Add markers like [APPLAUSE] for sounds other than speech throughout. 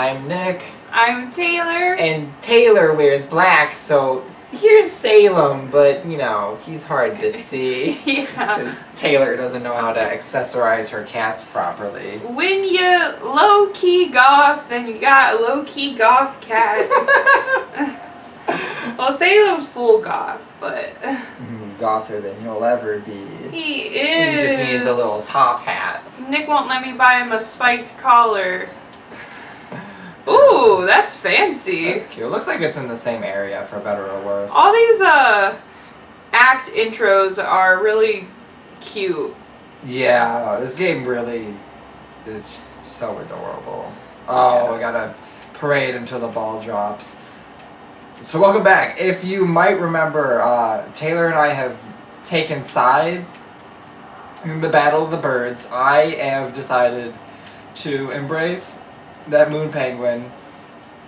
I'm Nick, I'm Taylor. and Taylor wears black, so here's Salem, but you know, he's hard to [LAUGHS] see. yeah. Because Taylor doesn't know how to accessorize her cats properly. When you low key goth and you got a low key goth cat. [LAUGHS] [LAUGHS] well, Salem's full goth, but mm, He's gother than he'll ever be. he is. He just needs a little top hat. Nick won't let me buy him a spiked collar. Ooh, that's fancy. That's cute. Looks like it's in the same area, for better or worse. All these uh act intros are really cute. Yeah, this game really is so adorable. Oh, Yeah. we got a parade until the ball drops. So welcome back. If you might remember, uh, Taylor and I have taken sides in the Battle of the Birds. I have decided to embrace that Moon Penguin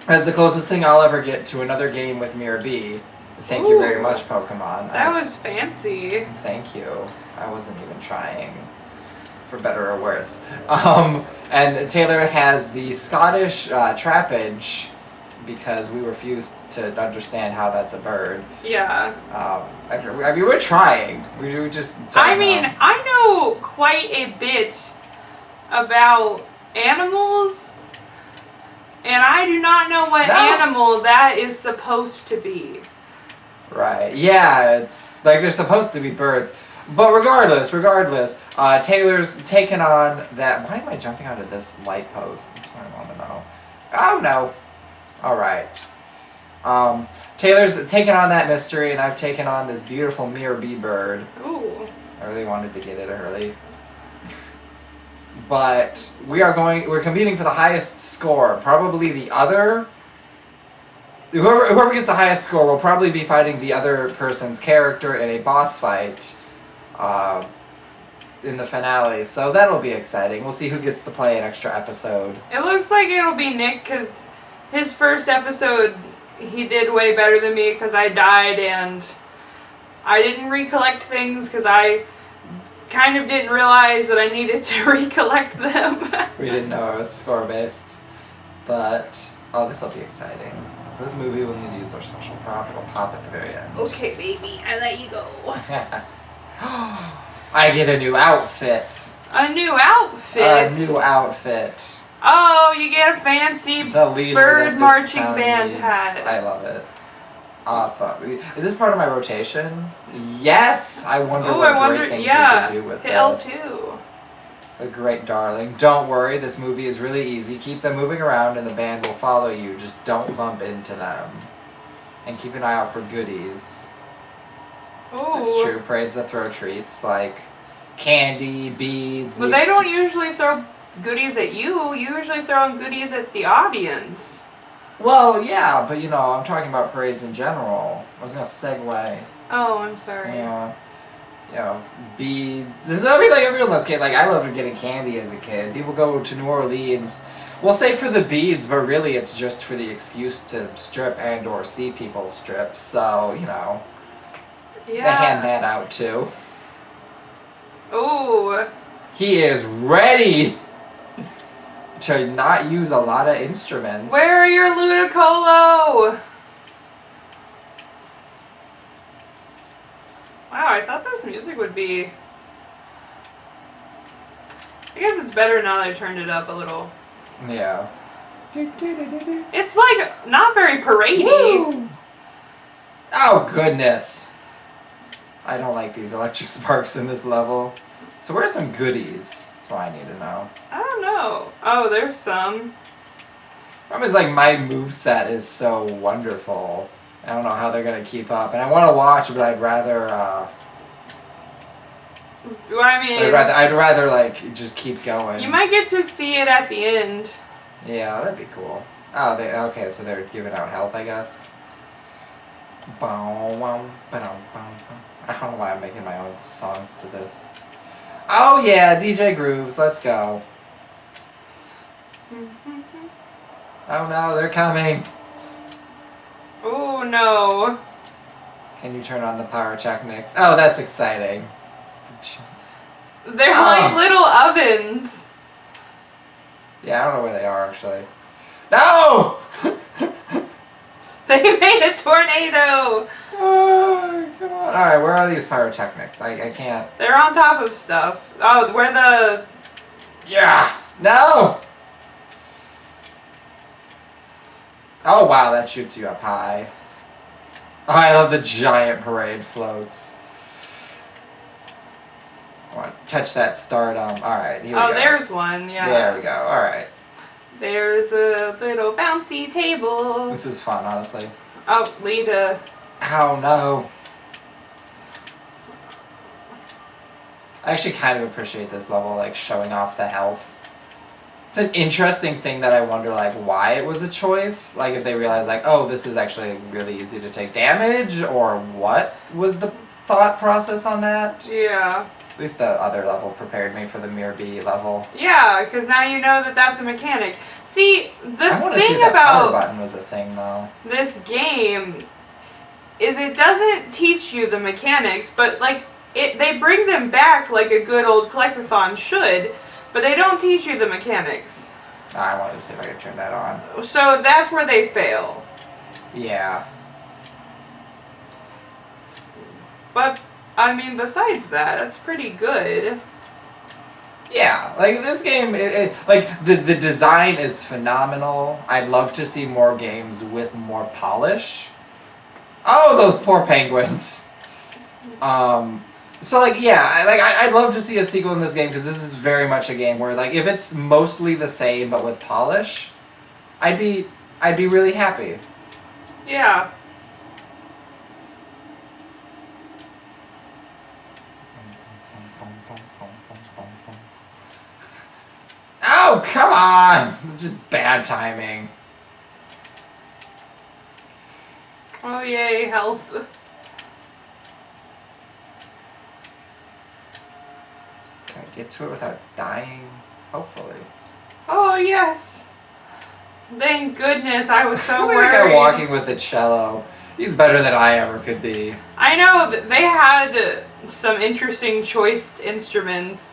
as the closest thing I'll ever get to another game with Mirror B. Thank you very much, Pokemon. That I- was fancy. Thank you. I wasn't even trying. For better or worse. Um, and Taylor has the Scottish uh, trappage because we refuse to understand how that's a bird. Yeah. Um, I, I mean, we're trying. We, we just. I mean, know. I know quite a bit about animals, and I do not know what No. animal that is supposed to be. Right. Yeah, it's like they're supposed to be birds. But regardless, regardless, uh, Taylor's taken on that. Why am I jumping onto this light post? That's what I want to know. Oh no. All right. Um, Taylor's taken on that mystery, and I've taken on this beautiful Mirror B bird. Ooh. I really wanted to get it early. But we are going. We're competing for the highest score. Probably the other. Whoever whoever gets the highest score will probably be fighting the other person's character in a boss fight. Uh, in the finale, so that'll be exciting. We'll see who gets to play an extra episode. It looks like it'll be Nick because his first episode he did way better than me because I died and I didn't recollect things because I kind of didn't realize that I needed to [LAUGHS] recollect them. We didn't know it was score based, but oh, this will be exciting. This movie will need to use our special prop. It'll pop at the very end. okay, baby, I let you go. [LAUGHS] I get a new outfit. A new outfit. A new outfit. Oh, you get a fancy The bird marching band needs. hat. I love it. Awesome. Is this part of my rotation? Yes. I wonder Oh, what I wonder. great things Yeah, we could do with hit this. L2. A great darling. Don't worry, this movie is really easy. Keep them moving around and the band will follow you. Just don't bump into them. And keep an eye out for goodies. Ooh. It's true. Parades that throw treats like candy, beads. But they don't usually throw goodies at you. You usually throwing goodies at the audience. Well, yeah, but you know, I'm talking about parades in general. I was gonna segue. Oh, I'm sorry. Yeah. You know, beads. This I mean, like everyone loves candy. Like I loved getting candy as a kid. People go to New Orleans. We'll say for the beads, but really it's just for the excuse to strip and or see people strip. So you know, they hand that out too. Ooh. He is ready [LAUGHS] to not use a lot of instruments. Where are your Ludicolo? Wow, I thought this music would be. I guess it's better now that I turned it up a little. Yeah. It's like not very paradey. Woo! Oh goodness. I don't like these electric [LAUGHS] sparks in this level. So where's some goodies? That's what I need to know. I don't know. Oh, there's some. Problem is like my move set is so wonderful. I don't know how they're gonna keep up, and I want to watch, but I'd rather, uh, I mean, I'd rather, I'd rather like just keep going. you might get to see it at the end. Yeah, that'd be cool. Oh, they okay, so they're giving out health, I guess. Bow, wow, ba-dum, bow, bow. I don't know why I'm making my own songs to this. Oh yeah, DJ Grooves, let's go. Oh no, they're coming. Oh no. Can you turn on the pyrotechnics? Oh, that's exciting. They're Oh. like little ovens. Yeah, I don't know where they are actually. No! [LAUGHS] They made a tornado. Oh, come on. Alright, where are these pyrotechnics? I, I can't. They're on top of stuff. Oh, where the Yeah! No! Oh wow, that shoots you up high. Oh, I love the giant parade floats. I want to touch that stardom. Alright, here we oh, go. oh, there's one. Yeah. There we go. Alright. There's a little bouncy table. This is fun, honestly. Oh, Lita. Oh no. I actually kind of appreciate this level, like showing off the health. It's an interesting thing that I wonder, like, why it was a choice. Like, if they realized, like, oh, this is actually really easy to take damage, or what was the thought process on that? Yeah. At least the other level prepared me for the Mirror B level. Yeah, because now you know that that's a mechanic. See, the I see thing if that about button was a thing, though. this game is it doesn't teach you the mechanics, but like it they bring them back like a good old collectathon should, but they don't teach you the mechanics. I wanted to see if I could turn that on. So that's where they fail. Yeah. But I mean besides that, that's pretty good. Yeah, like this game, it, it, like the the design is phenomenal. I'd love to see more games with more polish. Oh, those poor penguins. Um, so like yeah, I, like I, I'd love to see a sequel in this game because this is very much a game where like if it's mostly the same but with polish, I'd be I'd be really happy. Yeah. Oh come on! It's just bad timing. Oh yay, health. Can I get to it without dying? Hopefully. Oh yes. Thank goodness, I was [LAUGHS] so Look at that guy worried. walking with a cello. He's better than I ever could be. I know they had some interesting choice instruments,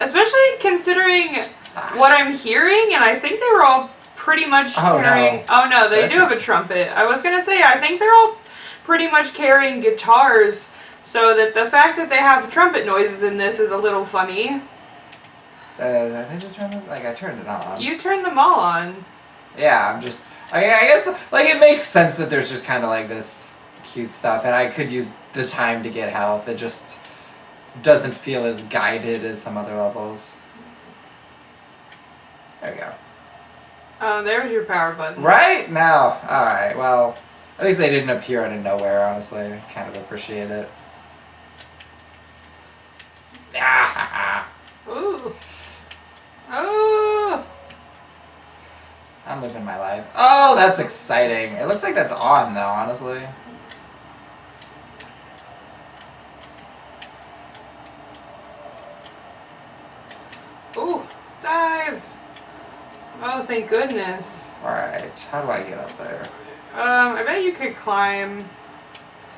especially considering ah. what I'm hearing, and I think they were all pretty much Oh, no. carrying. Oh no, they do have a trumpet. I was gonna say I think they're all pretty much carrying guitars, so that the fact that they have trumpet noises in this is a little funny. Uh, I need to turn it. Like I turned it on. You turned them all on. Yeah, I'm just. I, I guess like it makes sense that there's just kind of like this cute stuff, and I could use the time to get health. It just doesn't feel as guided as some other levels. There we go. Oh, there's your power button. Right now, all right. Well, at least they didn't appear out of nowhere. Honestly, kind of appreciate it. Ah, [LAUGHS] Ooh. Oh. I'm living my life. Oh, that's exciting. It looks like that's on though, honestly. Ooh. Dive. Oh, thank goodness. Alright, how do I get up there? Um, I bet you could climb.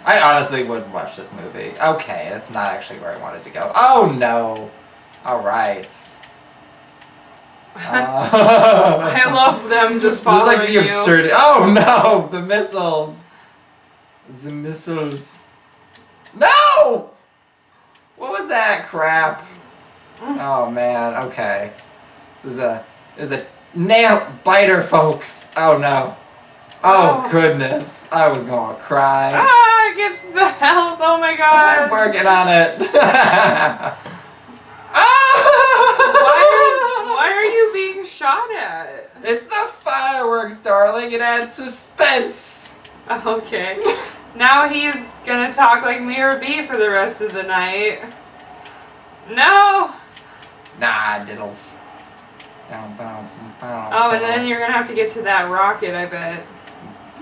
I honestly would watch this movie. Okay, that's not actually where I wanted to go. Oh no! Alright. [LAUGHS] I Uh, love them [LAUGHS] just This is following like the you. absurdity. Oh no! The missiles! The missiles. No! What was that crap? Oh man, okay. This is a this is a nail biter, folks. Oh no. Oh Oh. goodness. I was gonna cry. Ah, get the health! Oh my god. I'm working on it. [LAUGHS] Why ah! are, why are you being shot at? It's the fireworks, darling. It adds suspense. Okay. Now he's gonna talk like Mirror B for the rest of the night. No! Nah, diddles. Oh, and then you're gonna have to get to that rocket, I bet.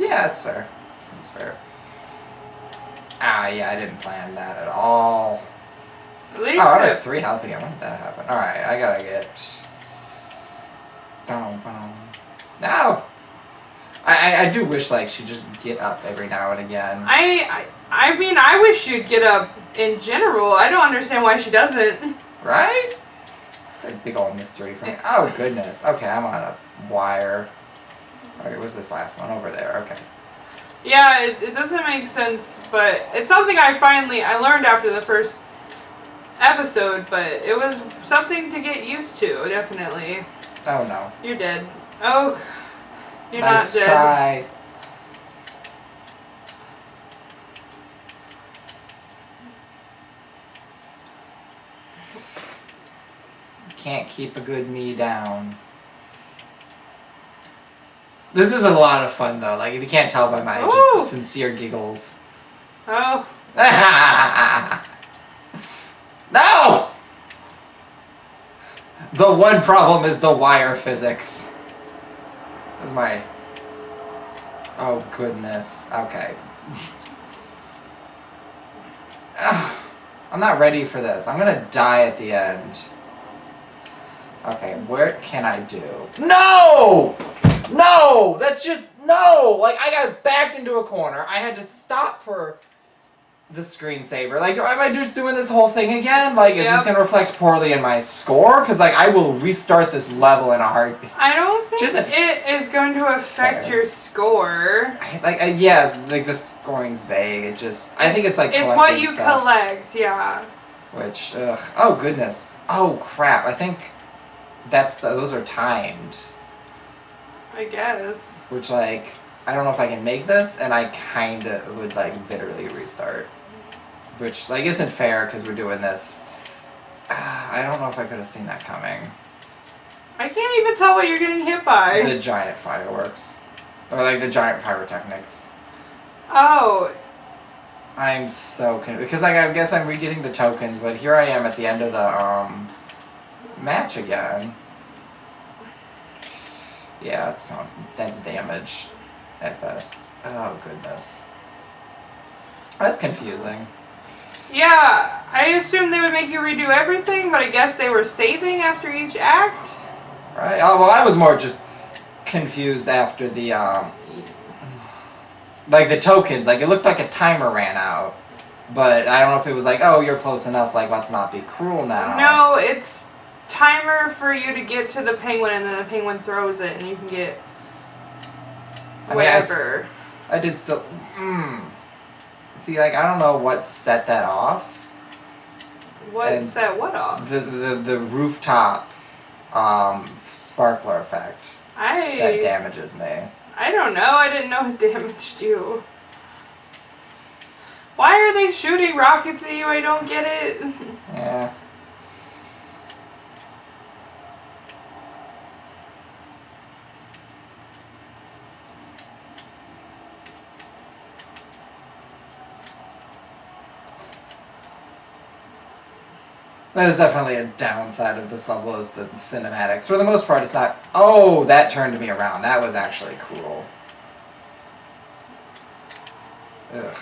Yeah, that's fair. Seems fair. Ah, yeah, I didn't plan that at all. At least Oh, I'm at three health again. When did that happen? Alright, I gotta get. Down, down. Now! I, I, I do wish, like, she'd just get up every now and again. I, I I mean I wish you'd get up in general. I don't understand why she doesn't. Right? It's a big old mystery for me. Oh, goodness. Okay, I'm on a wire. Okay, was this last one over there? Okay. Yeah, it, it doesn't make sense, but it's something I finally I learned after the first episode, but it was something to get used to, definitely. Oh no. You're dead. Oh, you're nice not dead. try. Can't keep a good me down. This is a lot of fun though. Like if you can't tell by my Ooh. just sincere giggles. Oh, [LAUGHS] no! The one problem is the wire physics. This is my. Oh goodness. Okay. [SIGHS] I'm not ready for this. I'm gonna die at the end. Okay, where can I do? No! No! That's just no! Like I got backed into a corner. I had to stop for the screensaver. Like, am I just doing this whole thing again? Like, is this gonna reflect poorly in my score? Because like I will restart this level in a heartbeat. I don't think Just it is going to affect Fair. your score. I, like, uh, yeah, like the scoring's vague. It just, I think it's like It's what you stuff, collect, yeah. Which, ugh. oh goodness, oh crap. I think that's the, those are timed. I guess. Which like, I don't know if I can make this, and I kind of would like bitterly restart. Which like isn't fair because we're doing this. [SIGHS] I don't know if I could have seen that coming. I can't even tell what you're getting hit by. The giant fireworks, or like the giant pyrotechnics. oh, I'm so con- because like I guess I'm re-getting the tokens, but here I am at the end of the um match again. Yeah, that's not that's damage at best. Oh goodness. That's confusing. yeah. I assumed they would make you redo everything, but I guess they were saving after each act. Right? Oh well I was more just confused after the um like the tokens, like it looked like a timer ran out. But I don't know if it was like, oh, you're close enough, like let's not be cruel now. No, it's timer for you to get to the penguin, and then the penguin throws it, and you can get I mean, whatever. I did still. Mm. See, like I don't know what set that off. What and set what off? The the the rooftop, um, sparkler effect I that damages me. I don't know. I didn't know it [LAUGHS] damaged you. Why are they shooting rockets at you? I don't get it. [LAUGHS] Yeah. That is definitely a downside of this level is the cinematics. For the most part, it's not. Oh, that turned me around. That was actually cool. Ugh.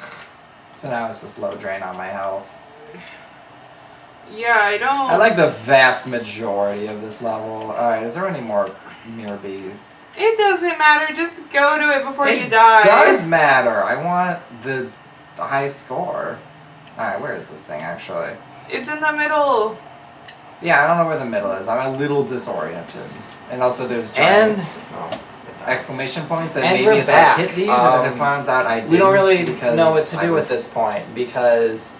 So now it's just low drain on my health. Yeah, I don't. I like the vast majority of this level. Alright, is there any more Mirror B? It doesn't matter. Just go to it before it you die. It does matter. I want the, the high score. Alright, where is this thing actually? It's in the middle. Yeah, I don't know where the middle is. I'm a little disoriented. And also there's giant And oh, exclamation points and, And maybe we're it's back. like hit these and if Um, it finds out I didn't we don't really because know what to do was with this point because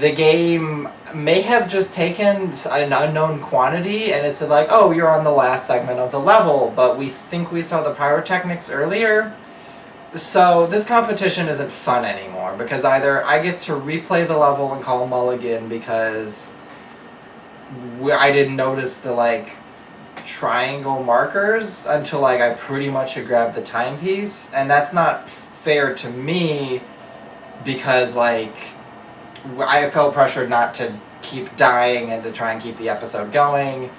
the game may have just taken an unknown quantity and it said like, oh, you're on the last segment of the level, but we think we saw the pyrotechnics earlier. So this competition isn't fun anymore because either I get to replay the level and call mulligan because I didn't notice the like triangle markers until like I pretty much had grabbed the timepiece, and that's not fair to me because like I felt pressured not to keep dying and to try and keep the episode going.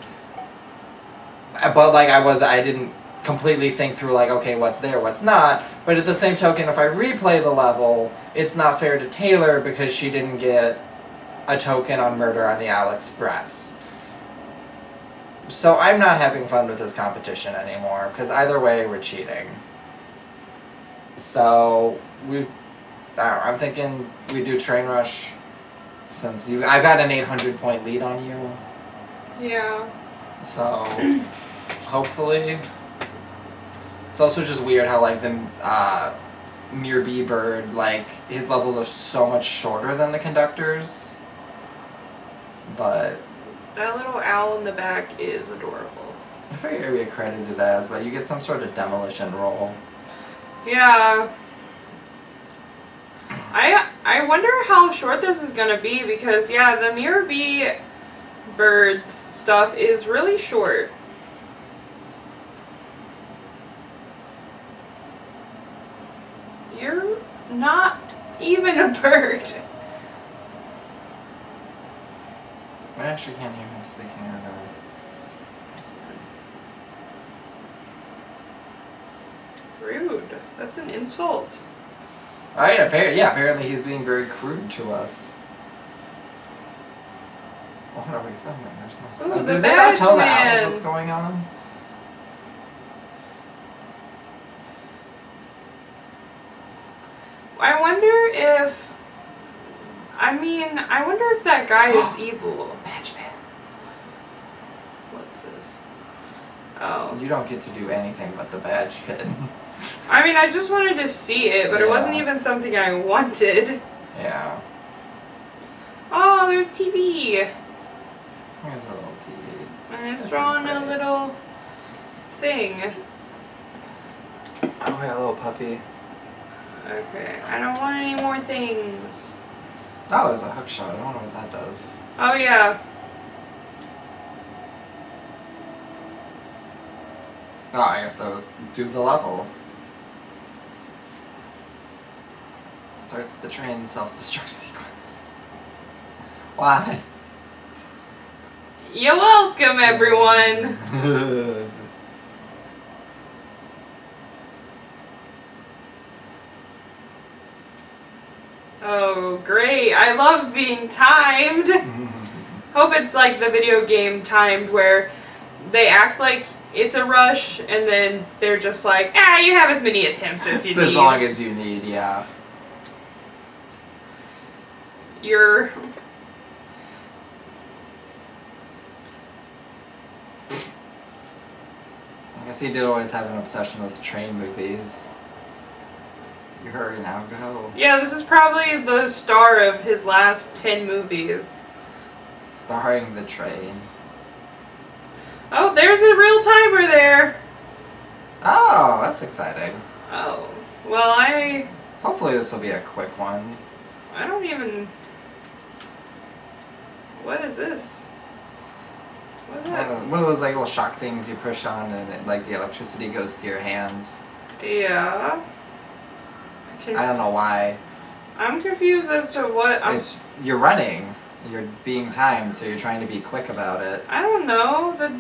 Uh, But like I was, I didn't completely think through like okay what's there what's not. But at the same token if i replay the level it's not fair to taylor because she didn't get a token on murder on the Owl Express. So i'm not having fun with this competition anymore because either way we're cheating. So we I don't know, i'm thinking we do train rush since you i've got an 800 point lead on you. Yeah. so hopefully it's also just weird how like the uh, bird like his levels are so much shorter than the conductors. But That little owl in the back is adorable. I forget what you're credited as, but you get some sort of demolition roll. Yeah. I I wonder how short this is gonna be because yeah, the Mirror B birds stuff is really short. You're not even a bird. I actually can't hear him speaking. That's weird. Rude. That's an insult. Alright, apparently, yeah, apparently he's being very crude to us. What are we filming? There's no Ooh, the Did they not tell the Badge owls what's going on? I wonder if. I mean, I wonder if that guy is [GASPS] evil. Badgeman. What's this? Oh. You don't get to do anything but the badge pin. [LAUGHS] I mean, I just wanted to see it, but it wasn't even something I wanted. yeah. Oh, there's TV. Here's a little TV. And it's This is drawing a little thing. Oh, yeah, a little puppy. Okay, I don't want any more things. That was a hook shot. I don't know what that does. Oh, yeah. Oh, I guess that was do the level. Starts the train self-destruct [LAUGHS] sequence. Why? You're welcome, everyone. [LAUGHS] Oh, great. I love being timed. [LAUGHS] Hope it's like the video game timed where they act like it's a rush and then they're just like, ah, you have as many attempts as you [LAUGHS] it's need. as long as you need, yeah. You're. I guess he did always have an obsession with train movies. You hurry now, go. Yeah, this is probably the star of his last 10 movies. Starring the train. Oh, there's a real timer there. Oh, that's exciting. Oh, well, I. Hopefully this will be a quick one. I don't even. What is this? What is One that? one of those like little shock things you push on and it, like the electricity goes to your hands. Yeah. I don't know why. I'm confused as to what. I'm, It's you're running. You're being timed, so you're trying to be quick about it. I don't know. The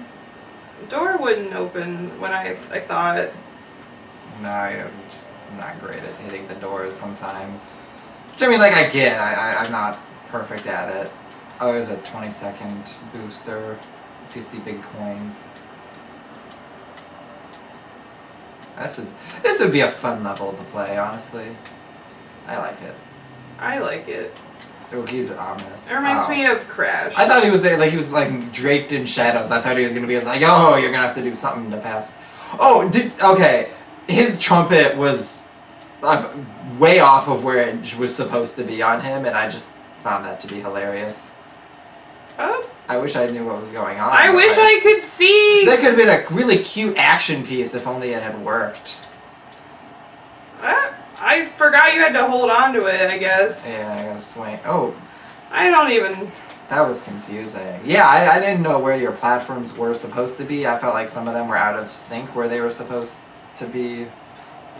door wouldn't open when I I thought. No, I'm just not great at hitting the doors sometimes. Which I mean, like I get. I, I I'm not perfect at it. Oh, there's a 20 second booster. If you see big coins. This would this would be a fun level to play, honestly. I like it. I like it. Oh, he's ominous. It reminds Oh. me of Crash. I thought he was there, like he was like draped in shadows. I thought he was gonna be like, oh, you're gonna have to do something to pass. Oh, did okay. His trumpet was uh, way off of where it was supposed to be on him, and I just found that to be hilarious. Oh, I wish I knew what was going on. I wish I could see. That could have been a really cute action piece if only it had worked. I forgot you had to hold on to it. I guess. Yeah, I gotta swing. Oh, I don't even. that was confusing. Yeah, I, I didn't know where your platforms were supposed to be. I felt like some of them were out of sync where they were supposed to be.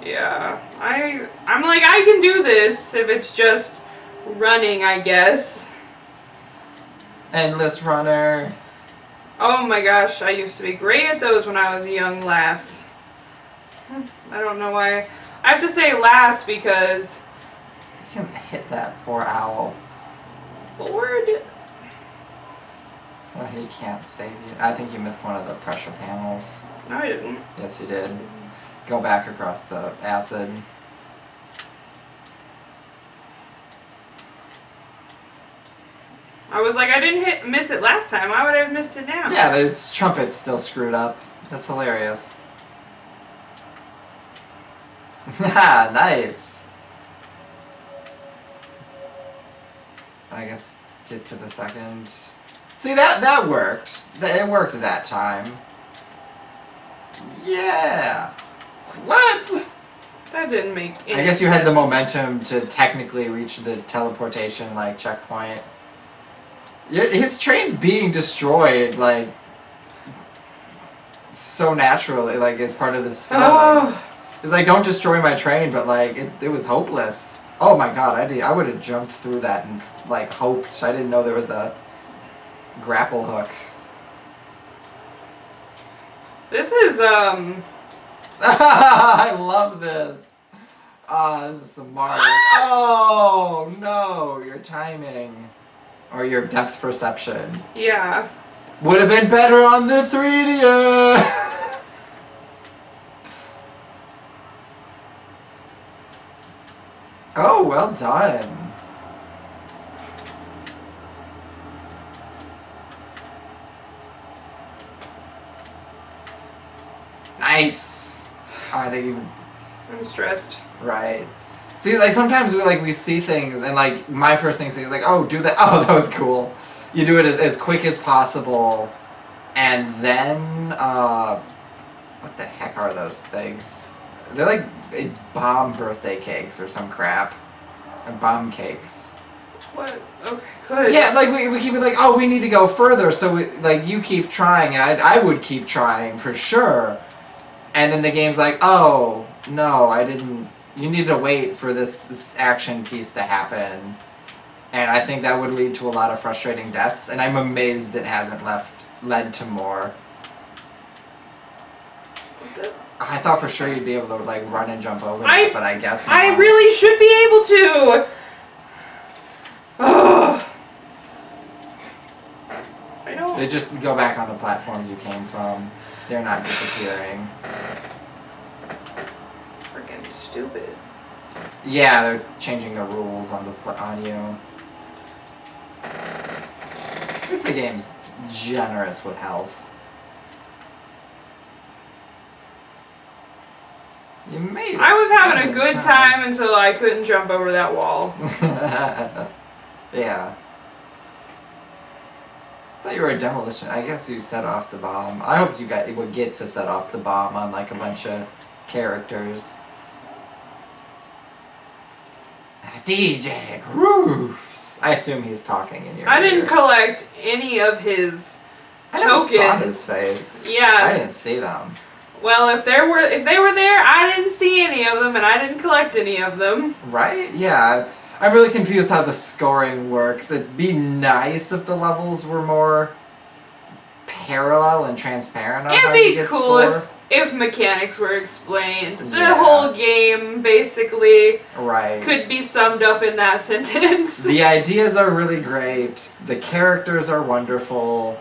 Yeah, I. I'm like I can do this if it's just running. I guess. Endless runner. Oh my gosh, I used to be great at those when I was a young lass. I don't know why. I have to say lass because You can hit that poor owl. Lord. Oh, he can't save you. I think you missed one of the pressure panels. No, I didn't. Yes, you did. Go back across the acid. I was like, I didn't hit miss it last time. Why would I have missed it now? Yeah, the trumpet's still screwed up. That's hilarious. [LAUGHS] Ha, nice. I guess get to the second. See that that worked. That it worked that time. Yeah. What? That didn't make any I guess you had the momentum to technically reach the teleportation like checkpoint. His train's being destroyed like so naturally, like as part of this film. Oh, It's like don't destroy my train, but like it, it was hopeless. Oh my god, I did, I would have jumped through that and like hoped. I didn't know there was a grapple hook. this is um. [LAUGHS] I love this. Ah, this is some Mario. [LAUGHS] Oh no, your timing or your depth perception Yeah. would have been better on the 3DS. [LAUGHS] oh, well done. Nice. I think you I'm stressed. Right. See, like sometimes we like we see things, and like my first thing is like, oh, do that. [LAUGHS] Oh, that was cool. You do it as, as quick as possible, and then uh, what the heck are those things? They're like bomb birthday cakes or some crap, or bomb cakes. What? Okay, good. Yeah, like we, we keep it like, oh, we need to go further. So we, like you keep trying, and I I would keep trying for sure. And then the game's like, oh no, I didn't. You need to wait for this, this action piece to happen. And I think that would lead to a lot of frustrating deaths. And I'm amazed it hasn't left led to more. I thought for sure you'd be able to like run and jump over I- that, but I guess I really should be able to. Ugh. I don't. They just go back on the platforms you came from. They're not disappearing. Freaking stupid. Yeah, they're changing the rules on the pl- on you. At least the game's generous with health. You made it. I was having a Good good time until I couldn't jump over that wall. [LAUGHS] yeah. thought you were a demolition. I guess you set off the bomb. I hoped you got would get to set off the bomb on like a bunch of characters. DJ Grooves. I assume he's talking in your. I didn't ear. collect any of his I never saw his face. I didn't see them. Well, if there were if they were there, I didn't see any of them, and I didn't collect any of them. Right? Yeah. I'm really confused how the scoring works. It'd be nice if the levels were more parallel and transparent It'd be cool score. if if mechanics were explained. The Yeah. whole game basically Right. could be summed up in that [LAUGHS] sentence. The ideas are really great. The characters are wonderful.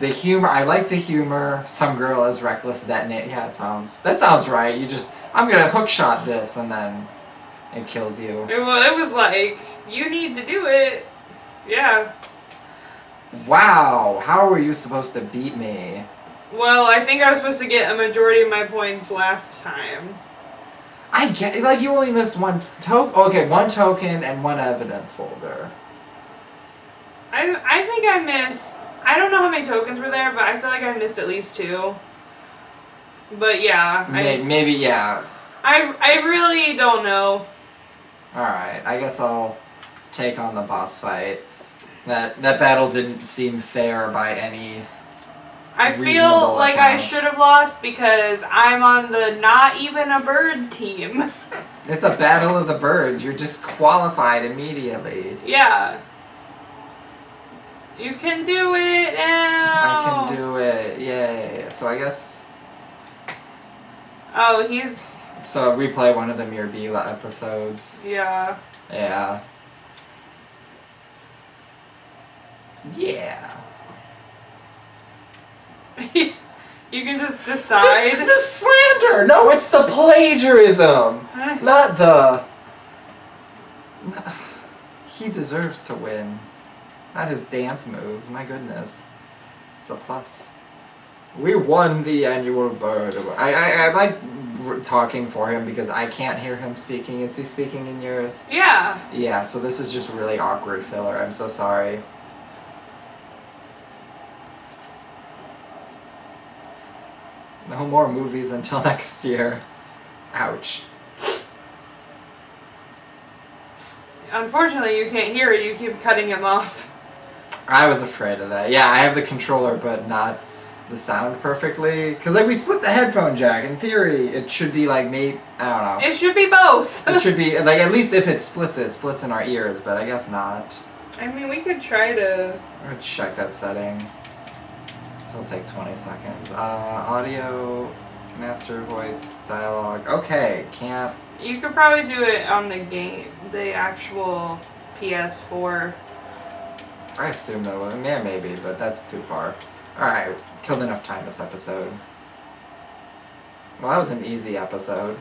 The humor, I like the humor. Some girl is reckless detonate. Yeah, it sounds. That sounds right. You just, I'm gonna hook shot this, and then it kills you. It was, it was like, you need to do it. Yeah. Wow, how were you supposed to beat me? Well, I think I was supposed to get a majority of my points last time. I get like you only missed one token. Okay, one token and one evidence folder. I I think I missed. I don't know how many tokens were there, but I feel like I missed at least two. But yeah, May- I maybe yeah. I I really don't know. All right, I guess I'll take on the boss fight. That that battle didn't seem fair by any. I feel like I should have lost because I'm on the not even a bird team. [LAUGHS] It's a battle of the birds. You're disqualified immediately. yeah. You can do it now. I can do it. Yay! So I guess Oh, he's so replay one of the Mirabila episodes. yeah. Yeah. Yeah. [LAUGHS] you can just decide. this slander! No, it's the plagiarism! Not the. He deserves to win. Not his dance moves, my goodness. It's a plus. We won the annual bird. Award. I, I, I like talking for him because I can't hear him speaking. Is he speaking in yours? Yeah. Yeah, so this is just really awkward filler. I'm so sorry. No more movies until [LAUGHS] next year. Ouch. Unfortunately, you can't hear it. You keep cutting him off. I was afraid of that. Yeah, I have the controller, but not the sound perfectly. Cause like we split the headphone jack. In theory, it should be like me. I don't know. It should be both. It should be [LAUGHS] like at least if it splits it, it splits in our ears. But I guess not. I mean, we could try to. I'm gonna check that setting. Will take 20 seconds. Uh, audio, master voice, dialogue. Okay, can't. You could probably do it on the game, the actual PS4. I assume that would. Yeah, maybe, but that's too far. Alright, killed enough time this episode. Well, that was an easy episode.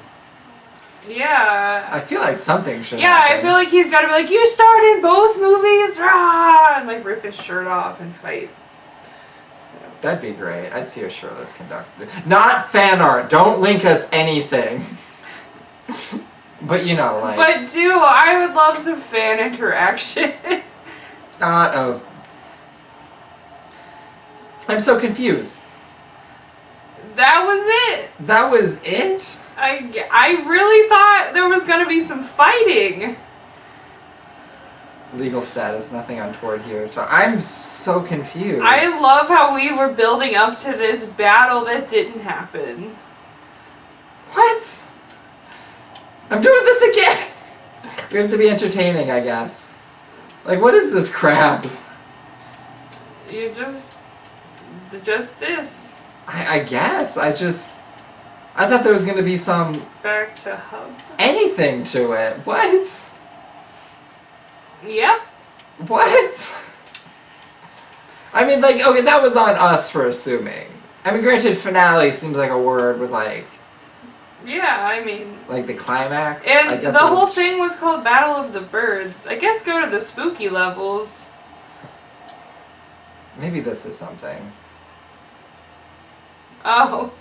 Yeah. I feel like something should Yeah, I feel like he's gotta be like, you started both movies, rah! And like rip his shirt off and fight. That'd be great. I'd see a shirtless conductor. Not fan art. Don't link us anything. but you know, like But do I would love some fan interaction. [LAUGHS] not a. I'm so confused. that was it. That was it. I, I really thought there was gonna be some fighting. Legal status, nothing untoward here. So I'm so confused. I love how we were building up to this battle that didn't happen. What? I'm doing this again. [LAUGHS] We have to be entertaining, I guess. Like, what is this crap? You just, just this. I, I guess. I just. I thought there was gonna be some Back to hub. anything to it. What? Yep. What? I mean, like, okay, that was on us for assuming. I mean, granted, finale seems like a word with like, Yeah, I mean, like the climax. And the whole was- thing was called Battle of the Birds. I guess go to the spooky levels. Maybe this is something. Oh.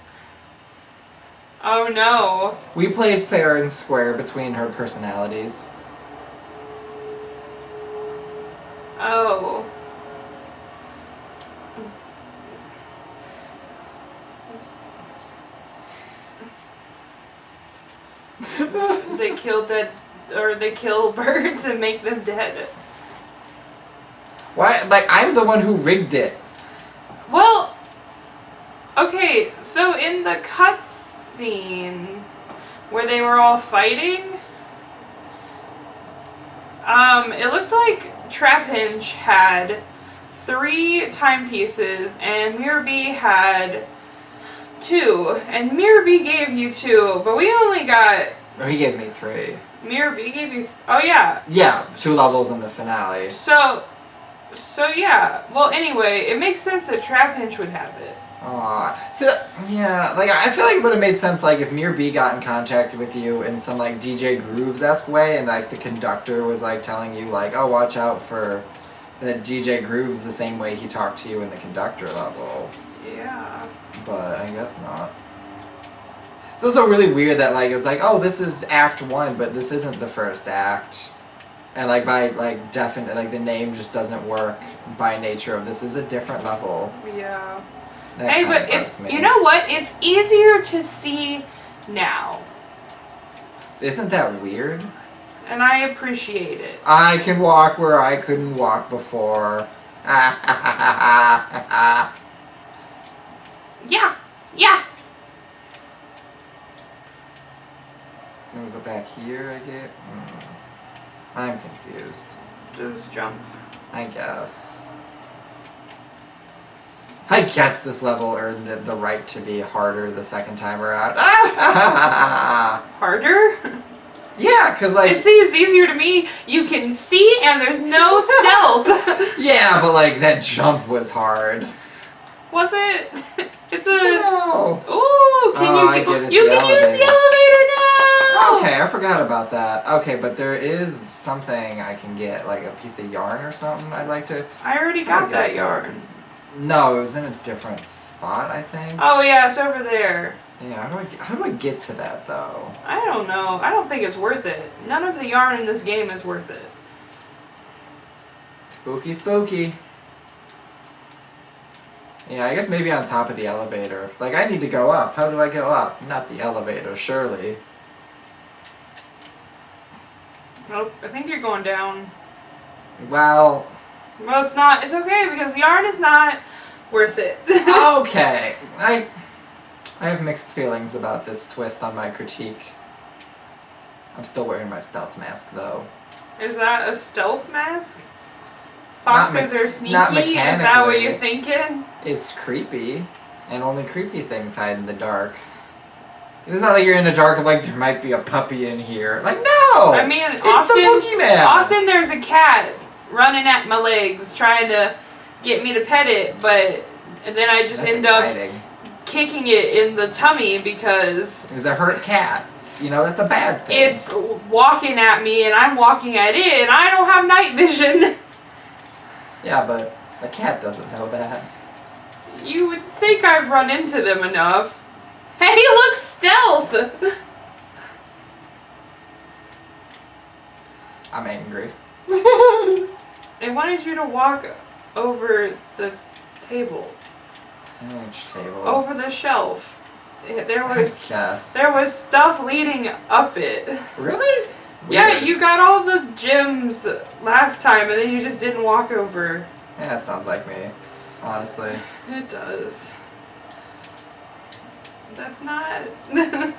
Oh no. We played fair and square between her personalities. They kill dead, or they kill [LAUGHS] birds and make them dead. Why? Like, I'm the one who rigged it. Well, okay, so in the cutscene where they were all fighting, um, it looked like Trapinch had three timepieces and Mirror B had two. And Mirror B gave you two, but we only got Oh, he gave me three. Mirror B gave you. Th- oh yeah. Yeah, two levels in the finale. So, so yeah. Well, anyway, it makes sense that Trapinch would have it. Aw. So, yeah, like, I feel like it would have made sense, like, if Mirror B got in contact with you in some, like, DJ Grooves-esque way, and, like, the conductor was, like, telling you, like, oh, watch out for that DJ Grooves the same way he talked to you in the conductor level. Yeah. But I guess not. It's also really weird that, like, it's like, oh, this is Act 1, but this isn't the first act. And, like, by, like, definite, like, the name just doesn't work by nature of this is a different level. Yeah. That Hey, but it's me. you know what? It's easier to see now, Isn't that weird? and I appreciate it. I can walk where I couldn't walk before. [LAUGHS] Yeah. Yeah. Was it back here I get? Hmm. I'm confused. Just jump. I guess. I guess this level earned the, the right to be harder the second time around. [LAUGHS] Harder? yeah, because like... it seems easier to me. You can see, and there's no stealth. [LAUGHS] yeah, but like that jump was hard. Was it? [LAUGHS] It's a. No. Ooh, can Oh, you? I get you can use the elevator. elevator now. Okay, I forgot about that. Okay, but there is something I can get, like a piece of yarn or something. I'd like to. I already got that. yarn. No, it was in a different spot, I think. Oh yeah, it's over there. Yeah, how do I get, how do I get to that though? I don't know. I don't think it's worth it. None of the yarn in this game is worth it. Spooky, spooky. Yeah, I guess maybe on top of the elevator. Like I need to go up. How do I go up? Not the elevator, surely. Nope. I think you're going down. Well, Well, it's not. It's okay because the yarn is not worth it. [LAUGHS] okay. I I have mixed feelings about this twist on my critique. I'm still wearing my stealth mask though. is that a stealth mask? Foxes are sneaky. Is that what you're thinking? It's creepy, and only creepy things hide in the dark. It's not like you're in the dark and like there might be a puppy in here. Like no. I mean, it's often, the boogeyman. often there's a cat running at my legs trying to get me to pet it, but and then I just That's end up kicking it in the tummy because It was a hurt cat. You know that's a bad thing. it's walking at me and I'm walking at it and I don't have night vision. [LAUGHS] yeah, but the cat doesn't know that. You would think I've run into them enough. Hey, [LAUGHS] look, stealth! I'm angry. [LAUGHS] I wanted you to walk over the table, Which table? over the shelf. There was there was stuff leading up it. Really? Yeah, you got all the gems last time, and then you just didn't walk over. Yeah, that sounds like me. Honestly. It does. That's not. [LAUGHS]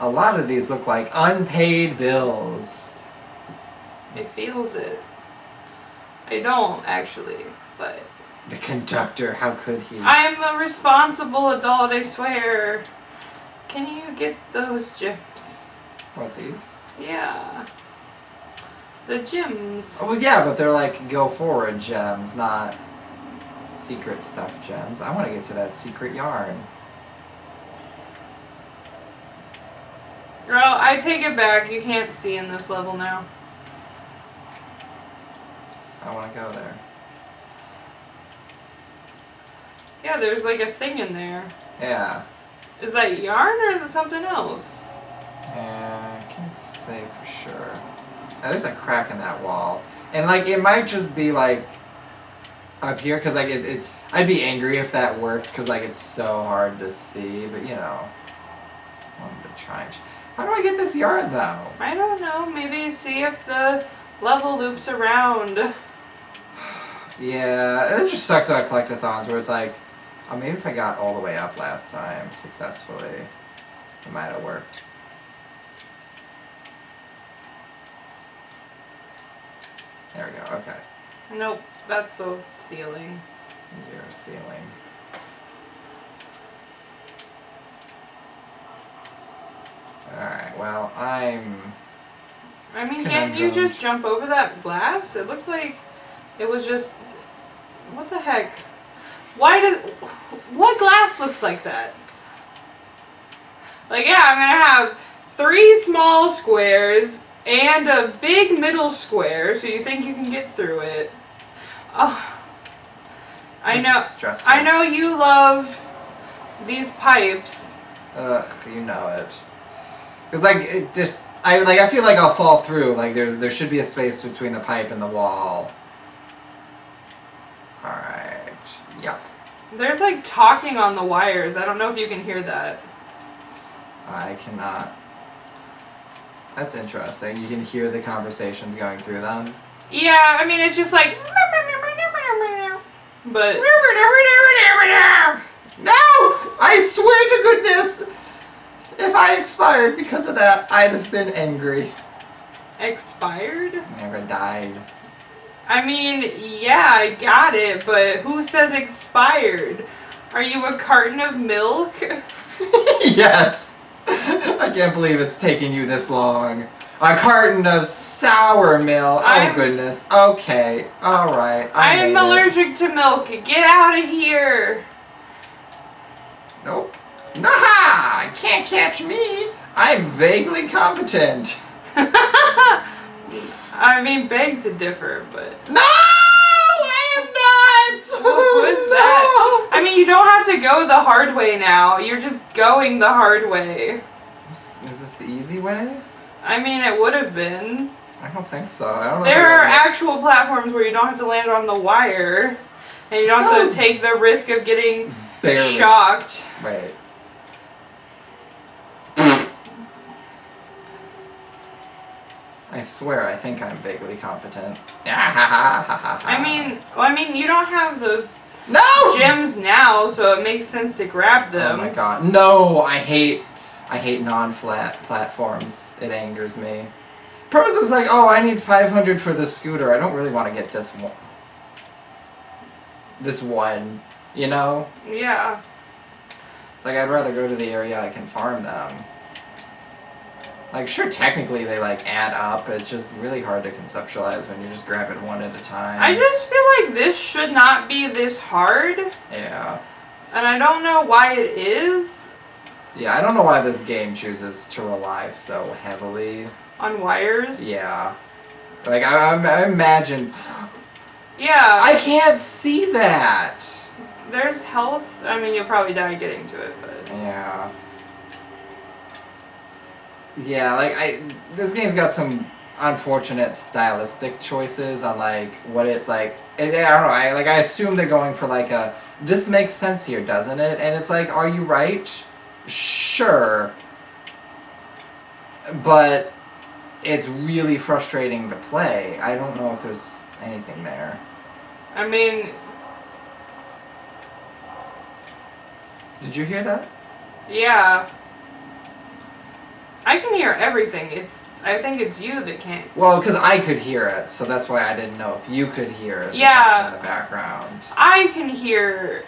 A lot of these look like unpaid bills. it feels it. I don't actually, but The conductor, how could he? I'm a responsible adult. I swear. Can you get those gems? What these? Yeah. The gems. Oh well, yeah, but they're like go forward gems, not secret stuff gems. I want to get to that secret yarn. Girl, I take it back. You can't see in this level now. I want to go there. Yeah, there's like a thing in there. Yeah. Is that yarn or is it something else? Yeah, I can't say for sure. Uh, there's a crack in that wall, and like it might just be like up here, cause like it, it I'd be angry if that worked, cause like it's so hard to see. But you know, I'm to try. and- How do I get this yarn though? I don't know. Maybe see if the level loops around. Yeah, it just sucks about collectathons where it's like, oh, maybe if I got all the way up last time successfully, it might have worked. There we go. Okay, Nope, that's a ceiling. your ceiling. All right. Well, I'm. I mean, can't you just jump over that glass? It looked like it was just. What the heck? Why does. What glass looks like that? Like, yeah, I'm gonna have three small squares and a big middle square, so you think you can get through it. Oh. I this know. stressful. I know you love these pipes. Ugh, you know it. Cause like it just, I like I feel like I'll fall through. Like there's there should be a space between the pipe and the wall. All right. Yep. There's like talking on the wires. I don't know if you can hear that. I cannot. That's interesting. You can hear the conversations going through them. Yeah, I mean it's just like but No! I swear to goodness, if I expired because of that, I'd have been angry. expired? Never died. I mean, yeah, I got it, but who says expired? Are you a carton of milk? [LAUGHS] yes. I can't believe it's taking you this long. A carton of sour milk. Oh I'm- goodness. Okay. All right. I I am made it. allergic to milk. Get out of here. Nope. Naha! Can't catch me. I'm vaguely competent. [LAUGHS] I mean, beg to differ, but No, I am not. What was [LAUGHS] that? I mean, you don't have to go the hard way now. You're just going the hard way. Is is this the easy way? I mean, it would have been. I don't think so. I don't know. There are actual platforms where you don't have to land on the wire, and you don't have to take the risk of getting barely. shocked. Wait. I swear, I think I'm vaguely competent. [LAUGHS] I mean, well, I mean, you don't have those no. gems now, so it makes sense to grab oh them. Oh my god, no! I hate, I hate non-flat platforms. It angers me. Is like, oh, I need 500 for the scooter. I don't really want to get this one. This one, you know? Yeah. It's like I'd rather go to the area I can farm them. Like, sure, technically they like add up. It's just really hard to conceptualize when you're just grabbing one at a time. I just feel like this should not be this hard, yeah, and I don't know why it is yeah. I don't know why this game chooses to rely so heavily. on wires. Yeah, like I, I, I imagine. [GASPS] Yeah. I can't see that. There's health. I mean, you'll probably die getting to it, but. Yeah. Yeah, like I this game's got some unfortunate stylistic choices on like what it's like. I I don't know. I like I assume they're going for like a this makes sense here, doesn't it? And it's like, are you right? Sure. But it's really frustrating to play. I don't know if there's anything there. I mean, Did you hear that? yeah. I can hear everything. It's. I think it's you that can't. Well, because I could hear it, so that's why I didn't know if you could hear it Yeah. in the background. I can hear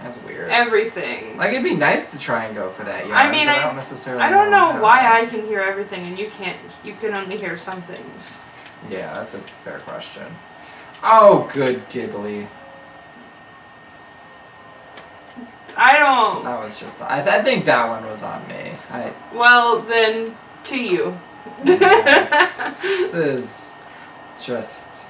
That's weird. everything. Like it'd be nice to try and go for that. Yeah, I mean, but I- don't necessarily. I don't know how. why I can hear everything and you can't. You can only hear some things. Yeah, that's a fair question. Oh, good giggly. I don't. That was just. I, I think that one was on me. I. Well, then to you. This [LAUGHS] is just.